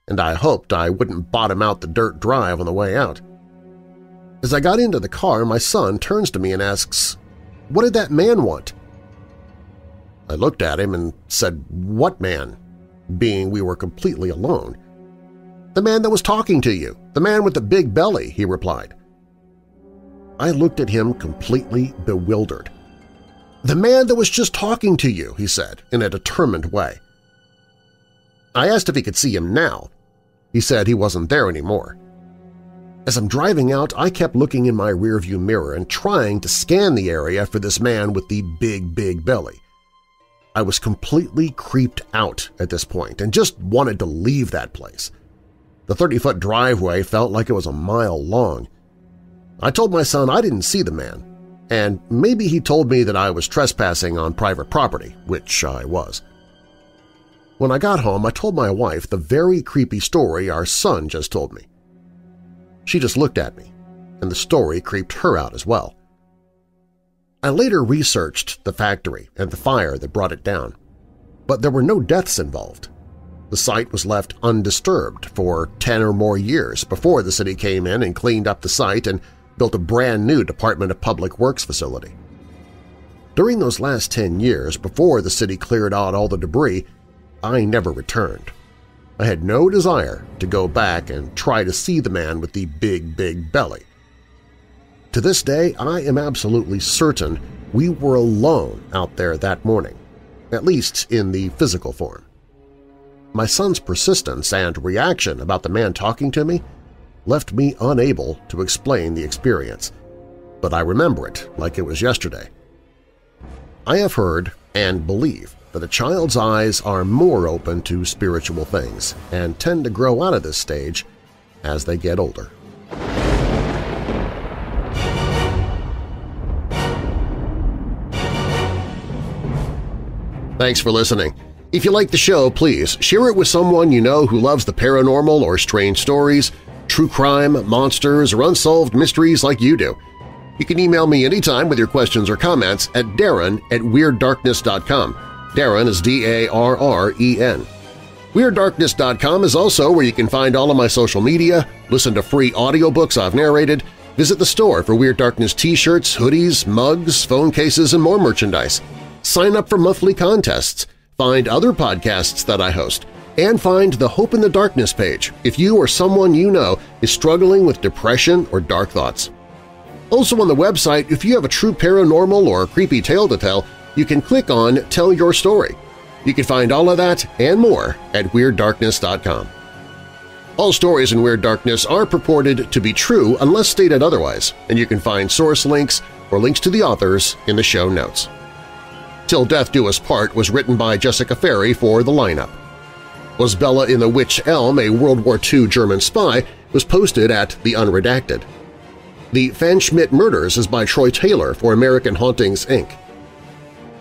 and I hoped I wouldn't bottom out the dirt drive on the way out. As I got into the car, my son turns to me and asks, what did that man want? I looked at him and said, what man? Being we were completely alone. The man that was talking to you, the man with the big belly, he replied. I looked at him completely bewildered. The man that was just talking to you, he said, in a determined way. I asked if he could see him now. He said he wasn't there anymore. As I'm driving out, I kept looking in my rearview mirror and trying to scan the area for this man with the big, big belly. I was completely creeped out at this point and just wanted to leave that place. The 30-foot driveway felt like it was a mile long. I told my son I didn't see the man, and maybe he told me that I was trespassing on private property, which I was. When I got home, I told my wife the very creepy story our son just told me. She just looked at me, and the story creeped her out as well. I later researched the factory and the fire that brought it down, but there were no deaths involved. The site was left undisturbed for 10 or more years before the city came in and cleaned up the site and built a brand new Department of Public Works facility. During those last 10 years, before the city cleared out all the debris, I never returned. I had no desire to go back and try to see the man with the big, big belly. To this day, I am absolutely certain we were alone out there that morning, at least in the physical form. My son's persistence and reaction about the man talking to me left me unable to explain the experience, but I remember it like it was yesterday. I have heard and believe that a child's eyes are more open to spiritual things and tend to grow out of this stage as they get older. Thanks for listening. If you like the show, please share it with someone you know who loves the paranormal or strange stories, true crime, monsters, or unsolved mysteries like you do. You can email me anytime with your questions or comments at darren at WeirdDarkness.com. Darren is D-A-R-R-E-N. WeirdDarkness.com is also where you can find all of my social media, listen to free audiobooks I've narrated, visit the store for Weird Darkness t-shirts, hoodies, mugs, phone cases, and more merchandise. Sign up for monthly contests, find other podcasts that I host, and find the Hope in the Darkness page if you or someone you know is struggling with depression or dark thoughts. Also on the website, if you have a true paranormal or creepy tale to tell, you can click on Tell Your Story. You can find all of that and more at WeirdDarkness.com. All stories in Weird Darkness are purported to be true unless stated otherwise, and you can find source links or links to the authors in the show notes. Till Death Do Us Part was written by Jessica Ferri for the lineup. Was Bella in the Wych Elm a World War II German spy was posted at The Unredacted. The Pfanschmidt Murders is by Troy Taylor for American Hauntings, Inc.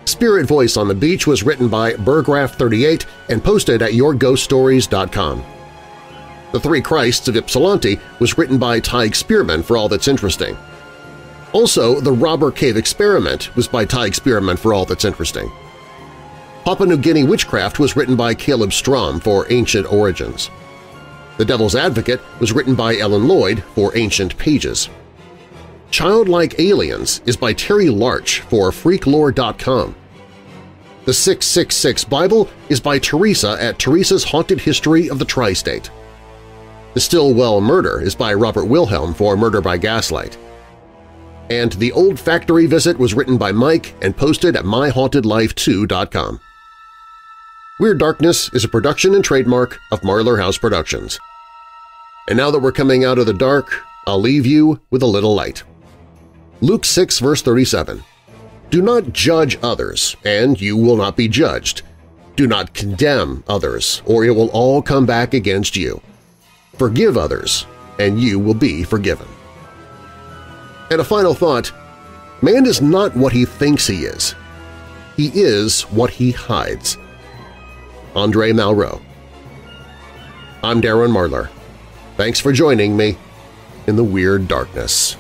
Spirit Voice on the Beach was written by Burgraph38 and posted at YourGhostStories.com. The Three Christs of Ypsilanti was written by Tig Spearman for All That's Interesting. Also, The Robber Cave Experiment was by Tig Spearman for All That's Interesting. Papua New Guinea Witchcraft was written by Caleb Strom for Ancient Origins. The Devil's Advocate was written by Ellen Lloyd for Ancient Pages. Childlike Aliens is by Terry Larch for Freaklore.com. The 666 Bible is by Teresa at Teresa's Haunted History of the Tri-State. The Stillwell Murder is by Robert Wilhelm for Murder by Gaslight. And The Old Factory Visit was written by Mike and posted at MyHauntedLife2.com. Weird Darkness is a production and trademark of Marlar House Productions. And now that we're coming out of the dark, I'll leave you with a little light. Luke 6 verse 37 Do not judge others, and you will not be judged. Do not condemn others, or it will all come back against you. Forgive others, and you will be forgiven. And a final thought, man is not what he thinks he is. He is what he hides. Andre Malraux I'm Darren Marlar. Thanks for joining me in the Weird Darkness.